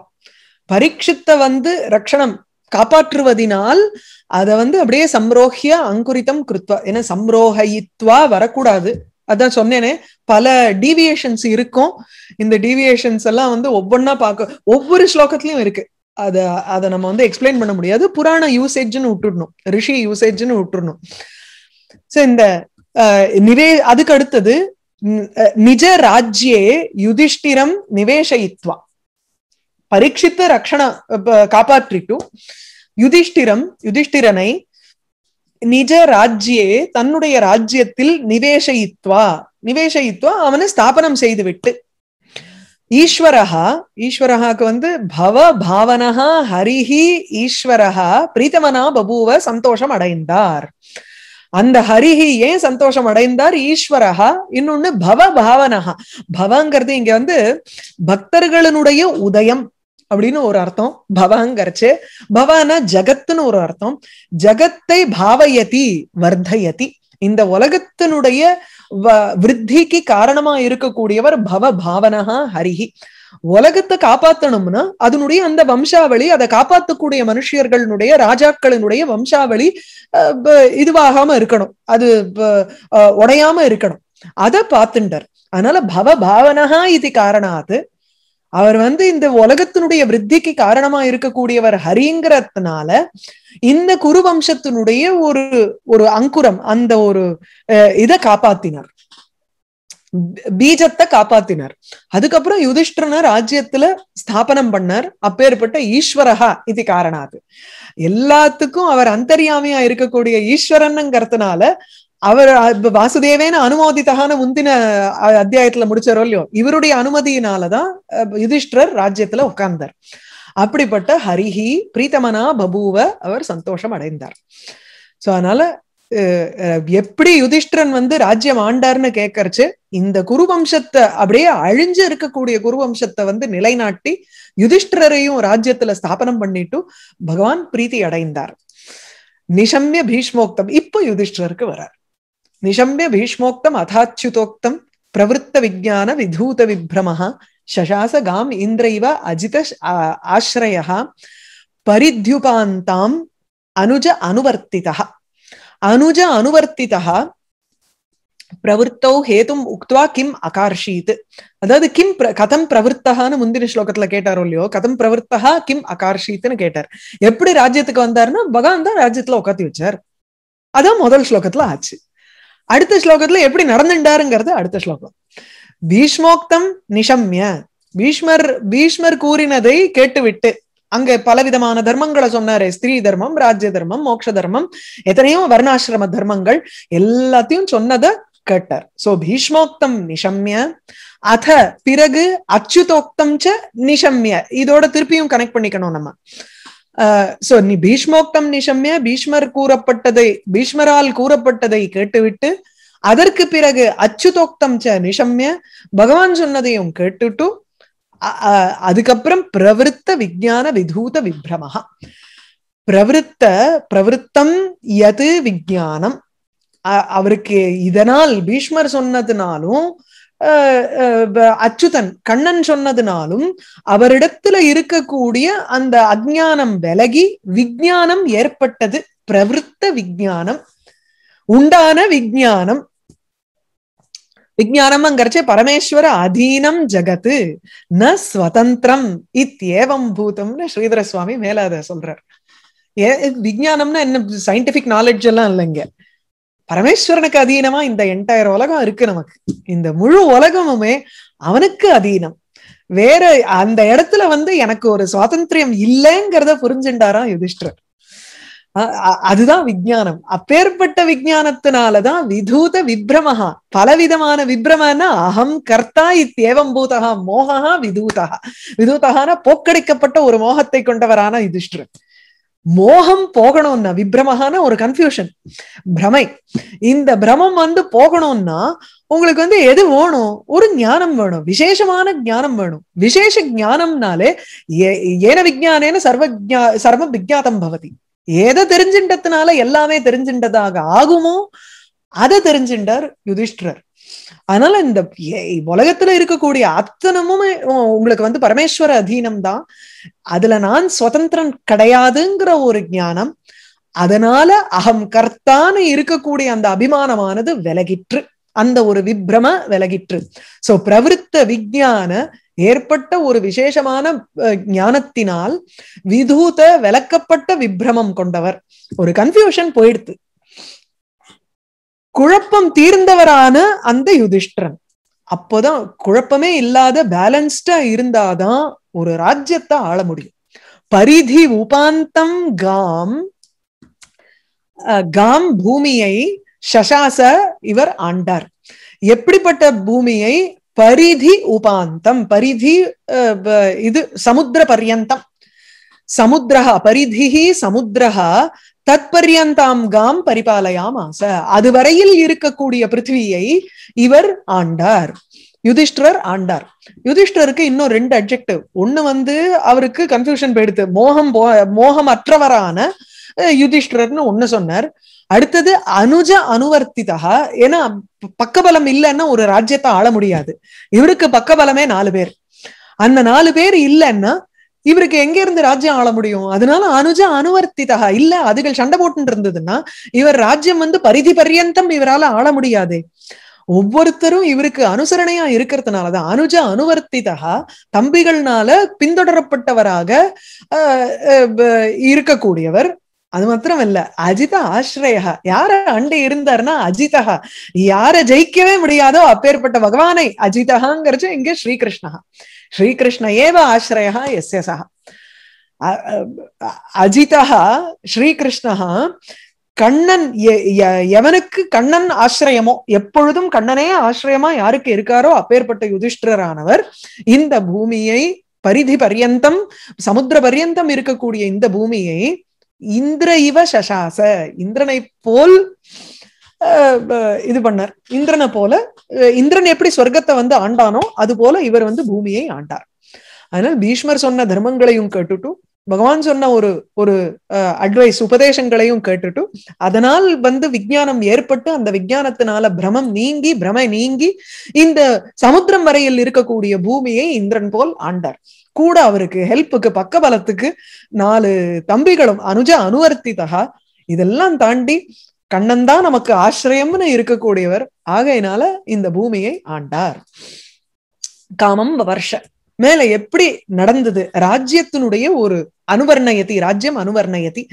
பரீட்சித்த வந்து ரக்ஷணம் காப்பாற்றுவதினால் அதை வந்து அப்படியே சம்ரோஹிய அங்குரிதம் கிருத்வா. ஏன்னா சம்ரோகித்வா வரக்கூடாது. அதான் சொன்னேனே. பல டீவியேஷன்ஸ் இருக்கும். இந்த டீவியேஷன்ஸ் எல்லாம் வந்து ஒவ்வொன்னா பார்க்க ஒவ்வொரு ஸ்லோகத்திலயும் இருக்கு. அத அதை நம்ம வந்து எக்ஸ்பிளைன் பண்ண முடியாது. புராண யூசேஜ்னு விட்டுடணும். ரிஷி யூசேஜ்னு விட்டுறணும் சோ இந்த அஹ், நிவே அதுக்கு அடுத்தது நிஜ ராஜ்யே யுதிஷ்டிரம் நிவேஷயித்வா. பரீட்சித்து ரக்ஷண காப்பாற்றிட்டு யுதிஷ்டிரம் யுதிஷ்டிரனை நிஜ ராஜ்யே தன்னுடைய ராஜ்யத்தில் நிவேஷயித்வா. நிவேசயித்துவா அவனை ஸ்தாபனம் செய்துவிட்டு. ஈஸ்வரஹா ஈஸ்வரஹாக்கு வந்து பவ பாவனஹா ஹரிஹி ஈஸ்வரஹா பிரீத்தமனா பபூவ சந்தோஷம் அடைந்தார். அந்த ஹரிஹி ஏன் சந்தோஷம் அடைந்தார்? ஈஸ்வரஹா இன்னொன்னு பவ பாவனஹா. பவங்கிறது இங்க வந்து பக்தர்களுடைய உதயம் அப்படின்னு ஒரு அர்த்தம். பவங்கரிச்சு பவன ஜகத்துன்னு ஒரு அர்த்தம். ஜகத்தை பாவயதி வர்தயதி இந்த உலகத்தினுடைய விருத்திக்கு காரணமா இருக்கக்கூடியவர் பவ பாவனஹா ஹரிஹி. உலகத்தை காப்பாத்தணும்னா அதனுடைய அந்த வம்சாவளி அதை காப்பாத்தக்கூடிய மனுஷியர்களுடைய ராஜாக்களினுடைய வம்சாவளி அஹ், இதுவாகாம இருக்கணும். அது உடையாம இருக்கணும். அத பார்த்துட்டார் அதனால பவ பாவனஹா இது காரணாத்து அவர் வந்து இந்த உலகத்தினுடைய விருத்திக்கு காரணமா இருக்கக்கூடியவர் ஹரிங்கிறதுனால இந்த குருவம்சத்தினுடைய ஒரு ஒரு அங்குரம் அந்த ஒரு இதை காப்பாத்தினார். பீஜத்தை காப்பாத்தினார். அதுக்கப்புறம் யுதிஷ்டரன ராஜ்யத்துல ஸ்தாபனம் பண்ணார். அப்பேற்பட்ட ஈஸ்வரஹா இது காரணாது எல்லாத்துக்கும் அவர் அந்தரியாமையா இருக்கக்கூடிய ஈஸ்வரனுங்கிறதுனால அவர் வாசுதேவேன அனுமோதித்தகான முந்தின அத்தியாயத்துல முடிச்சாரோ இல்லையோ இவருடைய அனுமதியினாலதான் யுதிஷ்டர் ராஜ்யத்துல உட்கார்ந்தார். அப்படிப்பட்ட ஹரிஹி பிரீத்தமனா பபூவ அவர் சந்தோஷம் அடைந்தார். சோ அதனால எப்படி யுதிஷ்டிரன் வந்து ராஜ்யம் ஆண்டார்னு கேட்கறச்சு இந்த குருவம்சத்தை அப்படியே அழிஞ்சு இருக்கக்கூடிய குருவம்சத்தை வந்து நிலைநாட்டி யுதிஷ்டிரரையும் ராஜ்யத்துல ஸ்தாபனம் பண்ணிட்டு பகவான் பிரீத்தி அடைந்தார். நிஷம்ய பீஷ்மோக்தம் இப்போ யுதிஷ்டருக்கு வரார். நிஷம்ய பீஷ்மோக்தம் அதாச்சுதோக்தம் பிரவருத்த விஜான விதூத விப்ரமஹா சசாச காம் இந்திரைவ அஜித ஆசிரயா பரித்யுபாந்தாம் அனுஜ அனுவர்த்திதா அனுஜ அனுவர்த்திதா பிரவருத்தௌ ஹேதும் உக்துவா கிம் அகார்ஷீத் அதாவது கிம் கதம் பிரவருத்தகான்னு முந்தின ஸ்லோகத்துல கேட்டாரோ இல்லையோ கதம் பிரவருத்தகா கிம் அகார்ஷீத்னு கேட்டார் எப்படி ராஜ்யத்துக்கு வந்தாருன்னா பகவான் தான் ராஜ்யத்துல உட்காத்தி வச்சார் அதான் முதல் ஸ்லோகத்துல ஆச்சு அடுத்த ஸ்லோகத்துல எப்படி நடந்துட்டாருங்கிறது அடுத்த ஸ்லோகம். பீஷ்மோக்தம் நிஷம்ய. பீஷ்மர் பீஷ்மர் கூறினதை கேட்டுவிட்டு அங்க பலவிதமான தர்மங்களை சொன்னாரு. ஸ்திரீ தர்மம் ராஜ்ய தர்மம் மோட்ச தர்மம் எத்தனையோ வர்ணாசிரம தர்மங்கள் எல்லாத்தையும் சொன்னதை கேட்டார். சோ பீஷ்மோக்தம் நிஷம்ய. அத பிறகு அச்சுதோக்தம் ச நிஷம்ய. இதோட திருப்பியும் கனெக்ட் பண்ணிக்கணும் நம்ம. சோ நீ பீஷ்மோக்தம் நிஷம்ய பீஷ்மர் கூறப்பட்டதை பீஷ்மரால் கூறப்பட்டதை கேட்டுவிட்டு அதற்கு பிறகு அச்சுதோக்தம் ச நிஷம்ய பகவான் சொன்னதையும் கேட்டுட்டு அதுக்கப்புறம் பிரவருத்த விஜான விதூத விப்ரமஹா. பிரவருத்த பிரவருத்தம் எது விஜானம் அவருக்கு இதனால் பீஷ்மர் சொன்னதுனாலும் அச்சுதன் கண்ணன் சொன்னதுனாலும் அவரிடத்துல இருக்கக்கூடிய அந்த அஜானம் விலகி விஜானம் ஏற்பட்டது. பிரவருத்த விஜானம் உண்டான விஜானம் விஜானம்ங்கிறச்சே பரமேஸ்வர அதீனம் ஜகத்து ந ஸ்வதந்திரம் இத்தியேவம் பூதம்னு ஸ்ரீதர சுவாமி மேல அதை சொல்றார். ஏ விஜயானம்னா என்ன? சயின்டிபிக் நாலேஜ் எல்லாம் இல்லைங்க. பரமேஸ்வரனுக்கு அதீனமா இந்த என்டையர் உலகம் இருக்கு நமக்கு. இந்த முழு உலகமுமே அவனுக்கு அதீனம். வேற அந்த இடத்துல வந்து எனக்கு ஒரு சுவாதந்திரியம் இல்லைங்கிறத புரிஞ்சுட்டாராம் யுதிஷ்டர் அதுதான் விஜயானம் அப்பேற்பட்ட விஜயானத்தினாலதான் விதூத விப்ரமஹா. பலவிதமான விப்ரமன்னா அகம் கர்த்தா இத்தேவம் பூதகா மோகா விதூதகா விதூதகான போக்கடிக்கப்பட்ட ஒரு மோகத்தை கொண்டவரான யுதிஷ்டர் மோகம் போகணும்னா விப்ரமகான ஒரு கன்ஃபியூஷன் பிரமை இந்த பிரமம் வந்து போகணும்னா உங்களுக்கு வந்து எது வேணும்? ஒரு ஞானம் வேணும். விசேஷமான ஞானம் வேணும். விசேஷ ஞானம்னாலே ஏன விஜயானேன சர்வ சர்வ விஜாதம் பவதி. எதை தெரிஞ்சின்றதுனால எல்லாமே தெரிஞ்சின்றதாக ஆகுமோ? அதை தெரிஞ்சின்றார் யுதிஷ்டர் அதனால இந்த உலகத்துல இருக்கக்கூடிய அத்தனமுமே உங்களுக்கு வந்து பரமேஸ்வர அதீனம் தான் அதுல நான் சுதந்திரம் கிடையாதுங்கிற ஒரு ஞானம் அதனால அகம் கர்த்தான்னு இருக்கக்கூடிய அந்த அபிமானமானது விலகிற்று. அந்த ஒரு விப்ரம விலகிற்று. சோ பிரவருத்த விஜயான ஏற்பட்ட ஒரு விசேஷமான ஞானத்தினால் விதூத விளக்கப்பட்ட விப்ரமம் கொண்டவர். ஒரு கன்ஃபியூஷன் போயிடுது குழப்பம் தீர்ந்தவரான அந்த யுதிஷ்டிரன். அப்போதான் குழப்பமே இல்லாத பேலன்ஸ்டா இருந்தாதான் ஒரு ராஜ்யத்தை ஆள முடியும். பரிதி உபாந்தம் காம் காம் பூமியை சசாச இவர் ஆண்டார். எப்படிப்பட்ட பூமியை? பரிதி உபாந்தம் பரிதி இது சமுத்திர பர்யந்தம். சமுத்திரஹா பரிதிஹி சமுத்திரஹா தத்பர்யந்தாம் காம் பரிபாலயாம் ஆச அதுவரையில் இருக்கக்கூடிய பிருத்திவியை இவர் ஆண்டார். யுதிஷ்டர் ஆண்டார். யுதிஷ்டருக்கு இன்னும் ரெண்டு அப்ஜெக்டிவ் ஒண்ணு வந்து அவருக்கு கன்ஃபியூஷன் போயிடுது. மோகம் மோகம் அற்றவரான யுதிஷ்டர்னு ஒண்ணு சொன்னார். அடுத்தது அனுஜ அனுவர்த்திதா ஏன்னா பக்கபலம் இல்லைன்னா ஒரு ராஜ்யத்தை ஆள முடியாது. இவருக்கு பக்கபலமே நாலு பேர். அந்த நாலு பேர் இல்லைன்னா இவருக்கு எங்க இருந்து ராஜ்யம் ஆள முடியும்? அதனால அனுஜ அனுவர்த்திதா. இல்ல அதுகள் சண்டை போட்டு இருந்ததுன்னா இவர் ராஜ்யம் வந்து பரிதி பர்யந்தம் இவரால ஆள முடியாது. ஒவ்வொருத்தரும் இவருக்கு அனுசரணையா இருக்கிறதுனாலதான் அனுஜ அனுவர்த்திதா தம்பிகள்னால பின்தொடரப்பட்டவராக இருக்கக்கூடியவர். அது மாத்திரம் இல்ல அஜித ஆசிரயா யார அண்டை இருந்தாருன்னா அஜிதா. யார ஜெயிக்கவே முடியாதோ அப்பேற்பட்ட பகவானை அஜிதஹாங்கிறது இங்க ஸ்ரீகிருஷ்ணா. ஸ்ரீகிருஷ்ண ஏவ ஆசிரயா எஸ்ய சா அஜிதா ஸ்ரீகிருஷ்ணா கண்ணன் எவனுக்கு கண்ணன் ஆசிரியமோ எப்பொழுதும் கண்ணனே ஆசிரியமா யாருக்கு இருக்காரோ அப்பேற்பட்ட யுதிஷ்டரானவர் இந்த பூமியை பரிதி பரியந்தம் சமுத்திர பரியந்தம் இருக்கக்கூடிய இந்த பூமியை இந்திர இவ சசாச இந்திரனை போல் இது பண்ணார். இந்திரனை போல இந்திரன் எப்படி சொர்க்கத்தை வந்து ஆண்டானோ அது போல இவர் வந்து பூமியை ஆண்டார். அதனால் பீஷ்மர் சொன்ன தர்மங்களையும் கேட்டுட்டு பகவான் சொன்ன ஒரு ஒரு அட்வைஸ் உபதேசங்களையும் கேட்டுட்டு அதனால் வந்து விஜயானம் ஏற்பட்டு அந்த விஜயானத்தினால பிரமம் நீங்கி பிரமை நீங்கி இந்த சமுத்திரம் வரையில் இருக்கக்கூடிய பூமியை இந்திரன் போல் ஆண்டார். கூட அவருக்கு ஹெல்ப்புக்கு பக்கபலத்துக்கு நாலு தம்பிகளும் அனுஜ அனுவர்த்திதா இதெல்லாம் தாண்டி கண்ணன் தான் நமக்கு ஆசிரியம்னு இருக்கக்கூடியவர். ஆகையினால இந்த பூமியை ஆண்டார். காமம் வர்ஷ மேல எப்படி நடந்தது? ராஜ்யத்தினுடைய ஒரு அனுவர்ணயதி ராஜ்யம் அனுவர்ணயதி.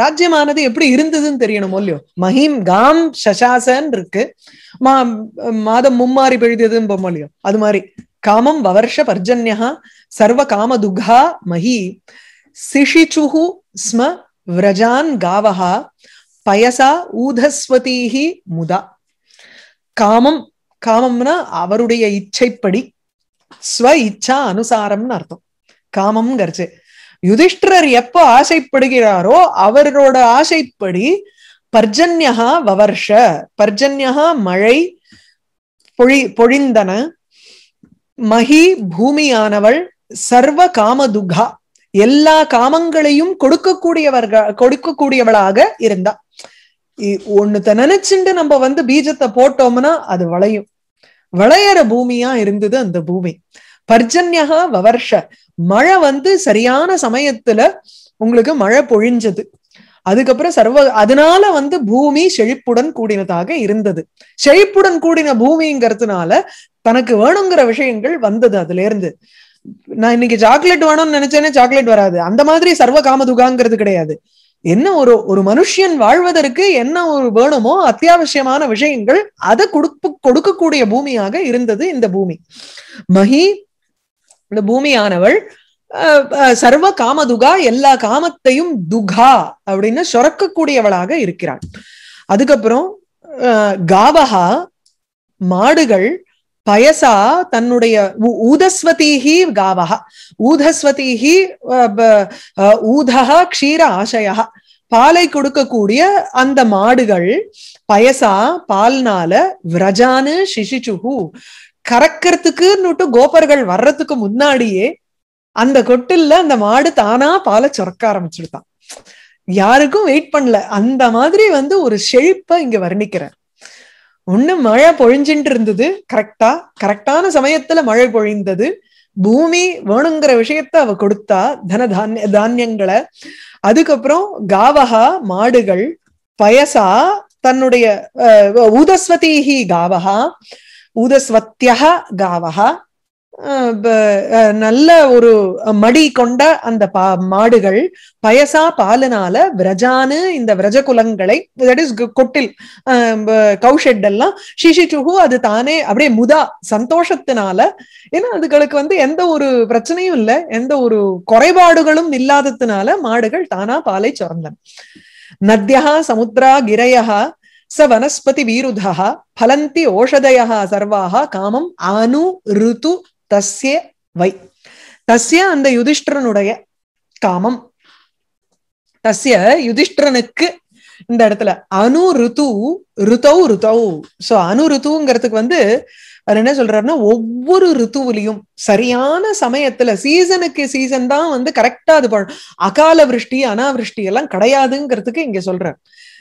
ராஜ்யமானது எப்படி இருந்ததுன்னு தெரியணும் இல்லையோ? மஹிம் காம் சசாசன் இருக்கு. மா மாதம் மும்மாறி பெழுதியதுன்னு இல்லையோ? அது மாதிரி. காமம் வவர்ஷ பர்ஜன்யா சர்வ காம துகா மஹி சிஷிச்சுஹு ஸ்ம விரஜான் காவஹா. பயசா ஊதஸ்வதீஹி முதா. காமம் காமம்னா அவருடைய இச்சைப்படி ஸ்வ இச்சா அனுசாரம்னு அர்த்தம். காமம் யுதிஷ்டரர் எப்ப ஆசைப்படுகிறாரோ அவரோட ஆசைப்படி பர்ஜன்யகா வவர்ஷ பர்ஜன்யகா மழை பொழி பொழிந்தன மகி பூமியானவள் சர்வ காமதுகா. எல்லா காமங்களையும் கொடுக்கக்கூடியவர்கள் கொடுக்கக்கூடியவளாக இருந்தா. ஒண்ணுத்த நினைச்சுட்டு நம்ம வந்து பீஜத்தை போட்டோம்னா அது வளையும். விளையற பூமியா இருந்தது அந்த பூமி. பர்ஜன்யா வவர்ஷ. மழை வந்து சரியான சமயத்துல உங்களுக்கு மழை பொழிஞ்சது. அதுக்கப்புறம் சர்வ அதனால வந்து பூமி செழிப்புடன் கூடினதாக இருந்தது. செழிப்புடன் கூடின பூமிங்கிறதுனால தனக்கு வேணுங்கிற விஷயங்கள் வந்தது அதுல இருந்து நான் இன்னைக்கு சாக்லேட் வேணும்னு நினைச்சேனே சாக்லேட் வராது. அந்த மாதிரி சர்வ காமதுகாங்கிறது கிடையாது. என்ன ஒரு ஒரு மனுஷன் வாழ்வதற்கு என்ன ஒரு வேணுமோ அத்தியாவசியமான விஷயங்கள் அதை கொடுப்பு கொடுக்கக்கூடிய பூமியாக இருந்தது இந்த பூமி. மகி இந்த பூமியானவள் சர்வ காமதுகா எல்லா காமத்தையும் துகா அப்படின்னு சுரக்கக்கூடியவளாக இருக்கிறாள். அதுக்கப்புறம் காவகா மாடுகள் பயசா தன்னுடைய ஊதஸ்வதீஹி காவஹ. ஊதஸ்வதீஹி ஊதக க்ஷீர ஆசயா பாலை கொடுக்கக்கூடிய அந்த மாடுகள் பயசா பால்னால விரஜானு சிசிச்சுஹு கறக்கிறதுக்குன்னுட்டு கோபர்கள் வர்றதுக்கு முன்னாடியே அந்த கொட்டில்ல அந்த மாடு தானா பாலை சுரக்க ஆரம்பிச்சிருத்தான் யாருக்கும் வெயிட் பண்ணல. அந்த மாதிரி வந்து ஒரு செழிப்ப இங்க வர்ணிக்கிறார். ஒண்ணு மழை பொழிஞ்சுட்டு இருந்தது கரெக்டா கரெக்டான சமயத்துல மழை பொழிந்தது. பூமி வேணுங்கிற விஷயத்த அவ கொடுத்தா தன தானிய தானியங்களை. அதுக்கப்புறம் காவகா மாடுகள் பயசா தன்னுடைய ஊதஸ்வதீஹி காவகா ஊதஸ்வத்தியா காவகா நல்ல ஒரு மடி கொண்ட அந்த பா மாடுகள் பயசா பாலுனால விரஜானு இந்த விரஜ குலங்களை தட் இஸ் கொட்டில் கௌஷெட் எல்லாம் ஷிஷிச்சுகு அது தானே அப்படியே முதா சந்தோஷத்தினால. ஏன்னா அதுகளுக்கு வந்து எந்த ஒரு பிரச்சனையும் இல்லை. எந்த ஒரு குறைபாடுகளும் இல்லாததுனால மாடுகள் தானா பாலை சுரந்தன. நத்யா சமுத்திரா கிரயா ச வனஸ்பதி வீருதா பலந்தி ஓஷதயா சர்வாக காமம் அனு ருது தஸ்ய வை. தஸ்ய அந்த யுதிஷ்டரனுடைய காமம். தஸ்ய யுதிஷ்டரனுக்கு இந்த இடத்துல அணு ருத்து ருதௌ ருதௌ சோ அணு ருத்துங்கிறதுக்கு வந்து அவர் என்ன சொல்றாருன்னா ஒவ்வொரு ரித்துவிலையும் சரியான சமயத்துல சீசனுக்கு சீசன் தான் வந்து கரெக்டா அது பண்ணும் அகால விருஷ்டி அனாவிருஷ்டி எல்லாம் கிடையாதுங்கிறதுக்கு இங்க சொல்றார்.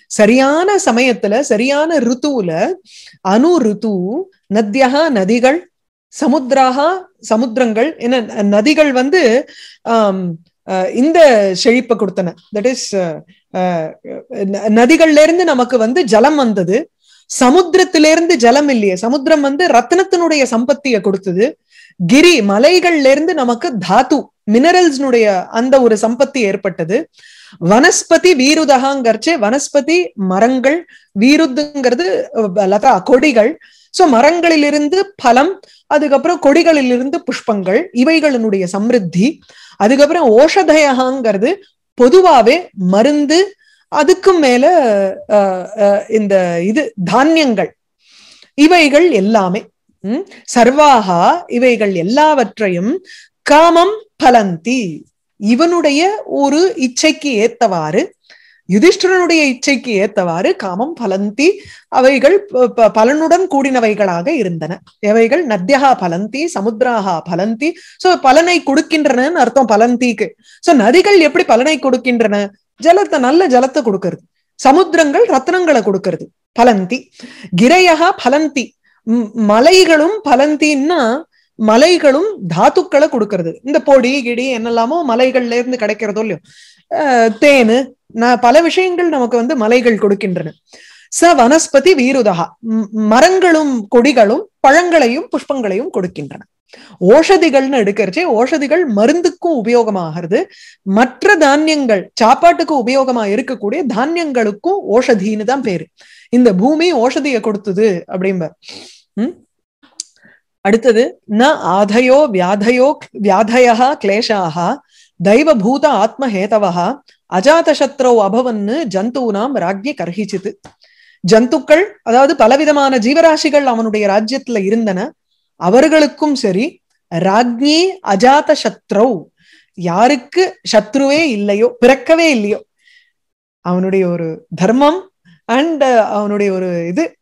சரியான சமயத்துல சரியான ரித்துவுல அணு ரித்து நத்தியகா நதிகள் சமுத்திராக சமுத்திரங்கள் என்ன நதிகள் வந்து ஆஹ் இந்த செழிப்பை கொடுத்தன. தட் இஸ் நதிகள்ல இருந்து நமக்கு வந்து ஜலம் வந்தது. சமுத்திரத்திலிருந்து ஜலம் இல்லையே. சமுத்திரம் வந்து ரத்னத்தினுடைய சம்பத்தியை கொடுத்தது. கிரி மலைகள்ல இருந்து நமக்கு தாத்து மினரல்ஸ்னுடைய அந்த ஒரு சம்பத்தி ஏற்பட்டது. வனஸ்பதி வீருதகாங்கிறச்சு வனஸ்பதி மரங்கள் வீருதுங்கிறது லதா கொடிகள் சோ மரங்களிலிருந்து பலம் அதுக்கப்புறம் கொடிகளிலிருந்து புஷ்பங்கள் இவைகளினுடைய சமிருத்தி அதுக்கப்புறம் ஓஷதயகாங்கிறது பொதுவாவே மருந்து அதுக்கும் மேல இந்த இது தானியங்கள். இவைகள் எல்லாமே உம் சர்வாகா இவைகள் எல்லாவற்றையும் காமம் பலந்தி. இவனுடைய ஒரு இச்சைக்கு ஏத்தவாறு யுதிஷ்டரனுடைய இச்சைக்கு ஏத்தவாறு காமம் பலந்தி அவைகள் பலனுடன் கூடினவைகளாக இருந்தன. எவைகள் நத்தியகா பலந்தி சமுத்திராகா பலந்தி. சோ பலனை கொடுக்கின்றன அர்த்தம் பலந்திக்கு. சோ நதிகள் எப்படி பலனை கொடுக்கின்றன? ஜலத்தை நல்ல ஜலத்தை கொடுக்கறது. சமுத்திரங்கள் ரத்னங்களை கொடுக்கறது. பலந்தி. கிரையகா பலந்தி. மலைகளும் பலந்தின்னா மலைகளும் தாத்துக்களை கொடுக்கறது. இந்த பொடி கிடி என்னெல்லாமோ மலைகள்ல இருந்து கிடைக்கிறதோ இல்லையோ. தேனு பல விஷயங்கள் நமக்கு வந்து மலைகள் கொடுக்கின்றன. ச வனஸ்பதி வீருதகா. மரங்களும் கொடிகளும் பழங்களையும் புஷ்பங்களையும் கொடுக்கின்றன. ஓஷதிகள்னு எடுக்கிறச்சே ஓஷதிகள் மருந்துக்கும் உபயோகமாகிறது. மற்ற தானியங்கள் சாப்பாட்டுக்கு உபயோகமா இருக்கக்கூடிய தானியங்களுக்கும் ஓஷதின்னு தான் பேரு. இந்த பூமி ஓஷதிய கொடுத்தது அப்படிம்ப உம் அடுத்தது ந ஆதயோ வியாதயோ வியாதயா கிளேஷாக தெய்வபூத ஆத்மஹேதவா அஜாதசத்ரோ அபவன்னு ஜந்தூனாம் ராஜ்ய கர்ஹிச்சித்து ஜந்துக்கள் அதாவது பலவிதமான ஜீவராசிகள் அவனுடைய ராஜ்யத்துல இருந்தன. அவர்களுக்கும் சரி ராஜ்ஞி அஜாத சத்ரௌ யாருக்கு சத்ருவே இல்லையோ பிறக்கவே இல்லையோ அவனுடைய ஒரு தர்மம் அண்ட் அவனுடைய ஒரு இது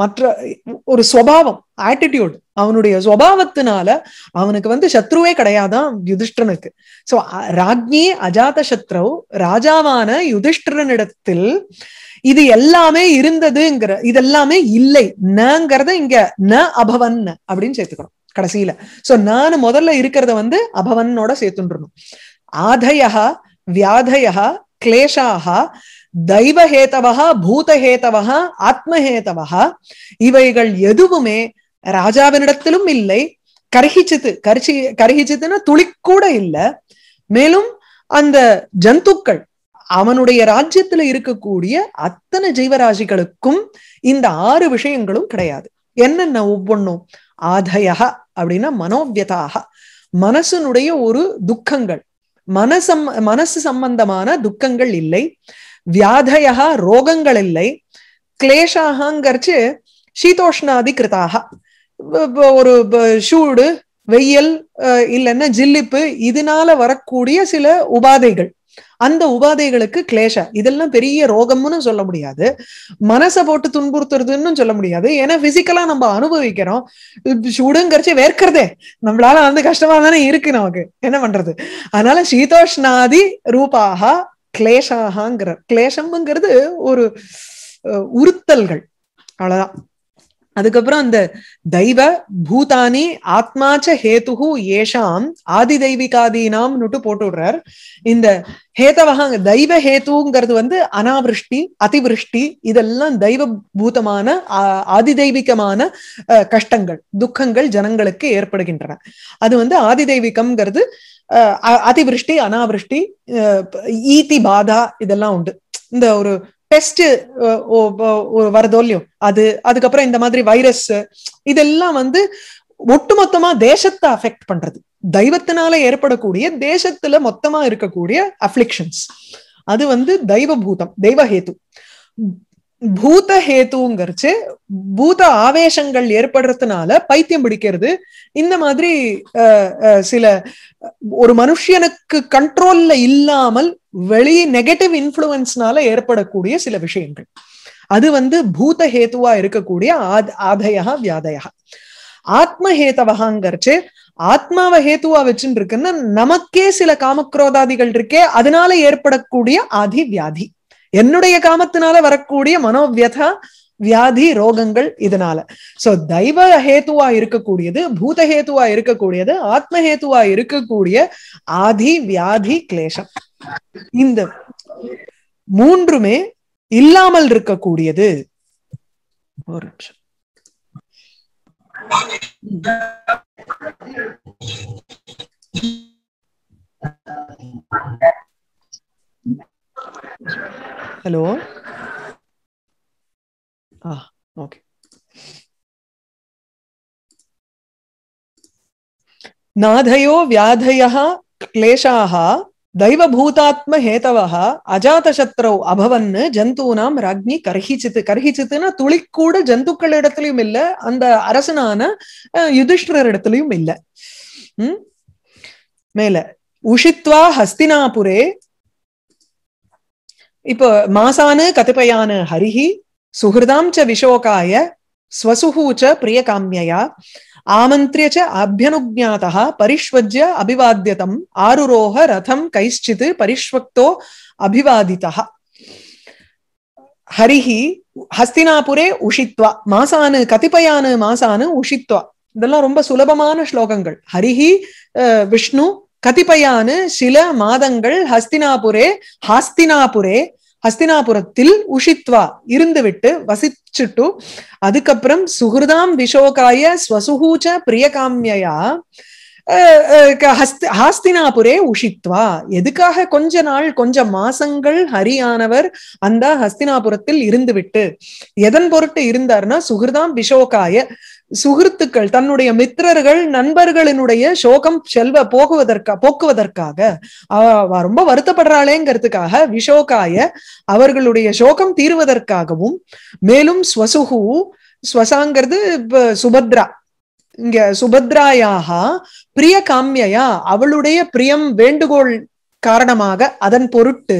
மற்ற ஒரு சுவாவம் ஆட்டிடியூட் அவனுடைய சுவாவத்தினால அவனுக்கு வந்து சத்ருவே கிடையாதான் யுதிஷ்டனுக்கு சோ ராஜ்ஞி அஜாத சத்ரு ராஜாவான யுதிஷ்டரனிடத்தில் இது எல்லாமே இருந்ததுங்கிற இதெல்லாமே இல்லை. நங்கிறத இங்க ந அபவன் அப்படின்னு சேர்த்துக்கணும் கடைசியில. சோ நான் முதல்ல இருக்கிறத வந்து அபவனோட சேர்த்துன்றணும் ஆதயா வியாதயா கிளேஷாக தெய்வஹேதவா பூதஹேதவா ஆத்மஹேதவா இவைகள் எதுவுமே ராஜாவினிடத்திலும் இல்லை. கருகிச்சித்து கரிச்சி கர்ஹிச்சித்துன்னா துளிக்கூட இல்ல. மேலும் அந்த ஜந்துக்கள் அவனுடைய ராஜ்யத்துல இருக்கக்கூடிய அத்தனை ஜீவராசிகளுக்கும் இந்த ஆறு விஷயங்களும் கிடையாது. என்னென்ன ஒவ்வொன்றும் ஆதயா அப்படின்னா மனோவியதாக. மனசனுடைய ஒரு துக்கங்கள். மனசம் மனசு சம்பந்தமான துக்கங்கள் இல்லை. வியாதயா ரோகங்கள் இல்லை கிளேஷாகங்கிறச்சு சீதோஷ்ணாதி கிருதாக ஒரு சூடு வெயில் இல்லைன்னா ஜில்லிப்பு இதனால வரக்கூடிய சில உபாதைகள். அந்த உபாதைகளுக்கு கிளேஷ இதெல்லாம் பெரிய ரோகம்னு சொல்ல முடியாது. மனசை போட்டு துன்புறுத்துறதுன்னு சொல்ல முடியாது. ஏன்னா பிசிக்கலா நம்ம அனுபவிக்கிறோம். சூடுங்கிறச்சு வேர்க்கிறதே. நம்மளால வந்து கஷ்டமா தானே இருக்கு நமக்கு. என்ன பண்றது? அதனால சீதோஷ்ணாதி ரூபாக கிளேஷாகங்கிற கிளேஷம்ங்கிறது ஒரு உறுத்தல்கள். அவ்வளவுதான். அதுக்கப்புறம் அந்த தெய்வ பூதானி ஆத்மாச்ச ஹேதுகு ஏஷாம் ஆதி தெய்வீகாதீனாம்னுட்டு போட்டு விடுறார். இந்த ஹேதவகாங்க தெய்வ ஹேத்துங்கிறது வந்து அனாவிருஷ்டி அதிவிருஷ்டி இதெல்லாம் தெய்வ பூதமான ஆதி தெய்வீகமான கஷ்டங்கள் துக்கங்கள் ஜனங்களுக்கு ஏற்படுகின்றன. அது வந்து ஆதி தெய்வீகம்ங்கிறது அதிவிருஷ்டி அனாவிருஷ்டி ஈதி பாதா இதெல்லாம் உண்டு. இந்த ஒரு பெஸ்ட் வரதோ இல்லையோ அது அதுக்கப்புறம் இந்த மாதிரி வைரஸ் இதெல்லாம் வந்து ஒட்டுமொத்தமா தேசத்தை அஃபெக்ட் பண்றது. தெய்வத்தினால ஏற்படக்கூடிய தேசத்துல மொத்தமா இருக்கக்கூடிய அஃபிளிக்ஷன்ஸ் அது வந்து தெய்வ பூதம் தெய்வஹேத்து பூத ஹேத்துங்கிறச்சு பூத ஆவேசங்கள் ஏற்படுறதுனால பைத்தியம் பிடிக்கிறது. இந்த மாதிரி சில ஒரு மனுஷனுக்கு கண்ட்ரோல்ல இல்லாமல் வெளி நெகட்டிவ் இன்ஃபுளுன்ஸ்னால ஏற்படக்கூடிய சில விஷயங்கள். அது வந்து பூத ஹேத்துவா இருக்கக்கூடிய ஆதயா வியாதயா. ஆத்மஹேதவகாங்கிறச்சு ஆத்மாவை ஹேத்துவா வச்சுட்டு இருக்குன்னா நமக்கே சில காமக்ரோதாதிகள் இருக்கே அதனால ஏற்படக்கூடிய ஆதி வியாதி என்னுடைய காமத்தினால வரக்கூடிய மனோவியதா வியாதி ரோகங்கள் இதனால. சோ தெய்வ ஹேத்துவா இருக்கக்கூடியது பூத ஹேத்துவா இருக்கக்கூடியது ஆத்ம ஹேத்துவா இருக்கக்கூடிய ஆதி வியாதி கிளேஷம். இந்த மூன்றுமே இல்லாமல் இருக்கக்கூடியது. ஒரு நிமிஷம். ഹലോ ആ ഓക്കെ നാഥയോ വ്യാധയ ക്ലേശാഹ ದೈವಭೂತಾತ್ಮಹೇತವಃ ಅಜಾತಶತ್ರೌ ಅಭವನ್ ಜಂತೂನಾಂ ರಾಜ್ಞಿ ಕರ್ಹಿಚಿತ್ கர்ஹிச்சித்துனா துளி கூட ஜந்துக்கள் இடத்துலயும் இல்ல அந்த அரசனான யுதிஷ்டர் இடத்துலயும் இல்ல. மேல உஷித்வா ஹஸ்தினாபுரே இப்போ மாசானு கதிப்பயான ஹரிஹி சுகிருதாம் ச விஷோகாய ஸ்வசுஹூ ச பிரியகாமியா ஆமந்திரிய ச அபியனுஜாத்தா பரிஷ்வஜ்ய அபிவாத்தியதம் ஆருரோக ரதம் கைச்சித் பரிஷ்வக்தோ அபிவாதிதா ஹரிஹி ஹஸ்தினாபுரே உஷித்வா மாசானு கதிப்பயானு மாசானு உஷித்வா. இதெல்லாம் ரொம்ப சுலபமான ஸ்லோகங்கள். ஹரிஹி விஷ்ணு கதிபயானு சில மாதங்கள் ஹஸ்தினாபுரே ஹாஸ்தினாபுரே ஹஸ்தினாபுரத்தில் உஷித்வா இருந்துவிட்டு வசிச்சுட்டு அதுக்கப்புறம் சுகிருதாம் விஷோகாய ஸ்வசுகூச்ச பிரியகாமியா ஹாஸ்தினாபுரே உஷித்வா. எதுக்காக கொஞ்ச நாள் கொஞ்ச மாசங்கள் ஹரியானவர் அந்த ஹஸ்தினாபுரத்தில் இருந்துவிட்டு எதன் பொருட்டு இருந்தார்னா சுகிருதாம் விஷோகாய சுகிருத்துக்கள் தன்னுடைய மித்திரர்கள் நண்பர்களினுடைய சோகம் செல்வ போகுவதற்கா போக்குவதற்காக அவ ரொம்ப வருத்தப்படுறாளேங்கிறதுக்காக விஷோகாய அவர்களுடைய சோகம் தீர்வதற்காகவும் மேலும் ஸ்வசுகு ஸ்வசாங்கிறது சுபத்ரா. இங்க சுபத்ராயாக பிரிய காமியா அவளுடைய பிரியம் வேண்டுகோள் காரணமாக அதன் பொருட்டு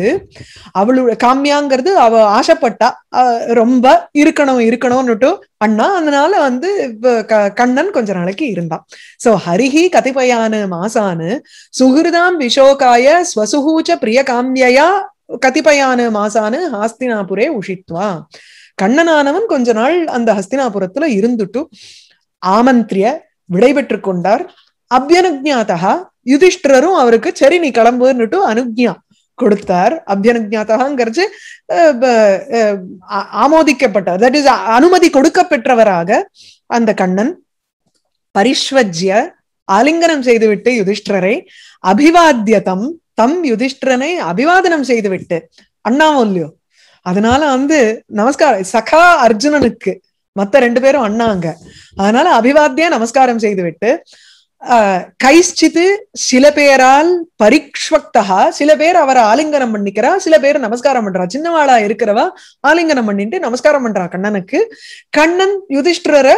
அவளுடைய காமியாங்கிறது அவ ஆசைப்பட்டா ரொம்ப இருக்கணும் இருக்கணும்னுட்டு அண்ணா அதனால வந்து கண்ணன் கொஞ்ச நாளைக்கு இருந்தான். சோ ஹரிஹி கதிபயானு மாசானு சுகிருதாம் விஷோகாய ஸ்வசுகூச்ச பிரிய காமியா கதிபயானு மாசானு ஹாஸ்தினாபுரே உஷித்வா. கண்ணனானவன் கொஞ்ச நாள் அந்த ஹஸ்தினாபுரத்துல இருந்துட்டு ஆமந்திரிய விடைபெற்று கொண்டார். அபியனுஜாத்தா யுதிஷ்டரும் அவருக்கு சரி நீ கிளம்புன்னுட்டு அனுஜ்யா கொடுத்தார். அபியனுஜாத்தகாங்கிறது ஆமோதிக்கப்பட்டார். தட் இஸ் அனுமதி கொடுக்க பெற்றவராக அந்த கண்ணன் பரிஸ்வஜ்ய ஆலிங்கனம் செய்துவிட்டு யுதிஷ்டரை அபிவாத்தியதம் தம் யுதிஷ்டரனை அபிவாதனம் செய்துவிட்டு அண்ணாவும் இல்லையோ அதனால வந்து நமஸ்காரம் சகா அர்ஜுனனுக்கு மத்த ரெண்டு பேரும் அண்ணாங்க. அதனால அபிவாத்திய நமஸ்காரம் செய்துவிட்டு கைஷ்சித்து சில பேரால் பரிக்ஷ்வக்தா சில பேர் அவரை ஆலிங்கனம் பண்ணிக்கிறா சில பேர் நமஸ்காரம் பண்றா. சின்னவாளா இருக்கிறவா ஆலிங்கனம் பண்ணிட்டு நமஸ்காரம் பண்றா கண்ணனுக்கு. கண்ணன் யுதிஷ்டரை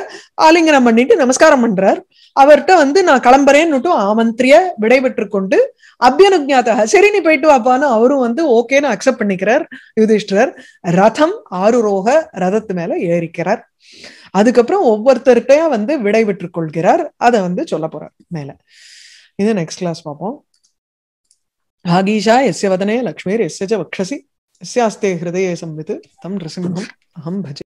ஆலிங்கனம் பண்ணிட்டு நமஸ்காரம் பண்றார். அவர்கிட்ட வந்து நான் கிளம்புறேன்னுட்டு ஆமந்திரிய விடைபெற்று கொண்டு அபியனுஜாத்தக சரி நீ போயிட்டு வாப்பான்னு அவரும் வந்து ஓகேன்னு அக்செப்ட் பண்ணிக்கிறார் யுதிஷ்டர் ரதம் ஆறுரோக ரதத்து மேல ஏறிக்கிறார் அதுக்கப்புறம் ஒவ்வொருத்தர்கிட்டயா வந்து விடை பெற்றுக் கொள்கிறார் அதை வந்து சொல்ல போறார் மேல இது நெக்ஸ்ட் கிளாஸ் பார்ப்போம் भागीशा यस्य वदने लक्ष्मीर्यस्य च वक्षसि यस्यास्ते हृदये संवित् तं नृसिंहम् अहं भजे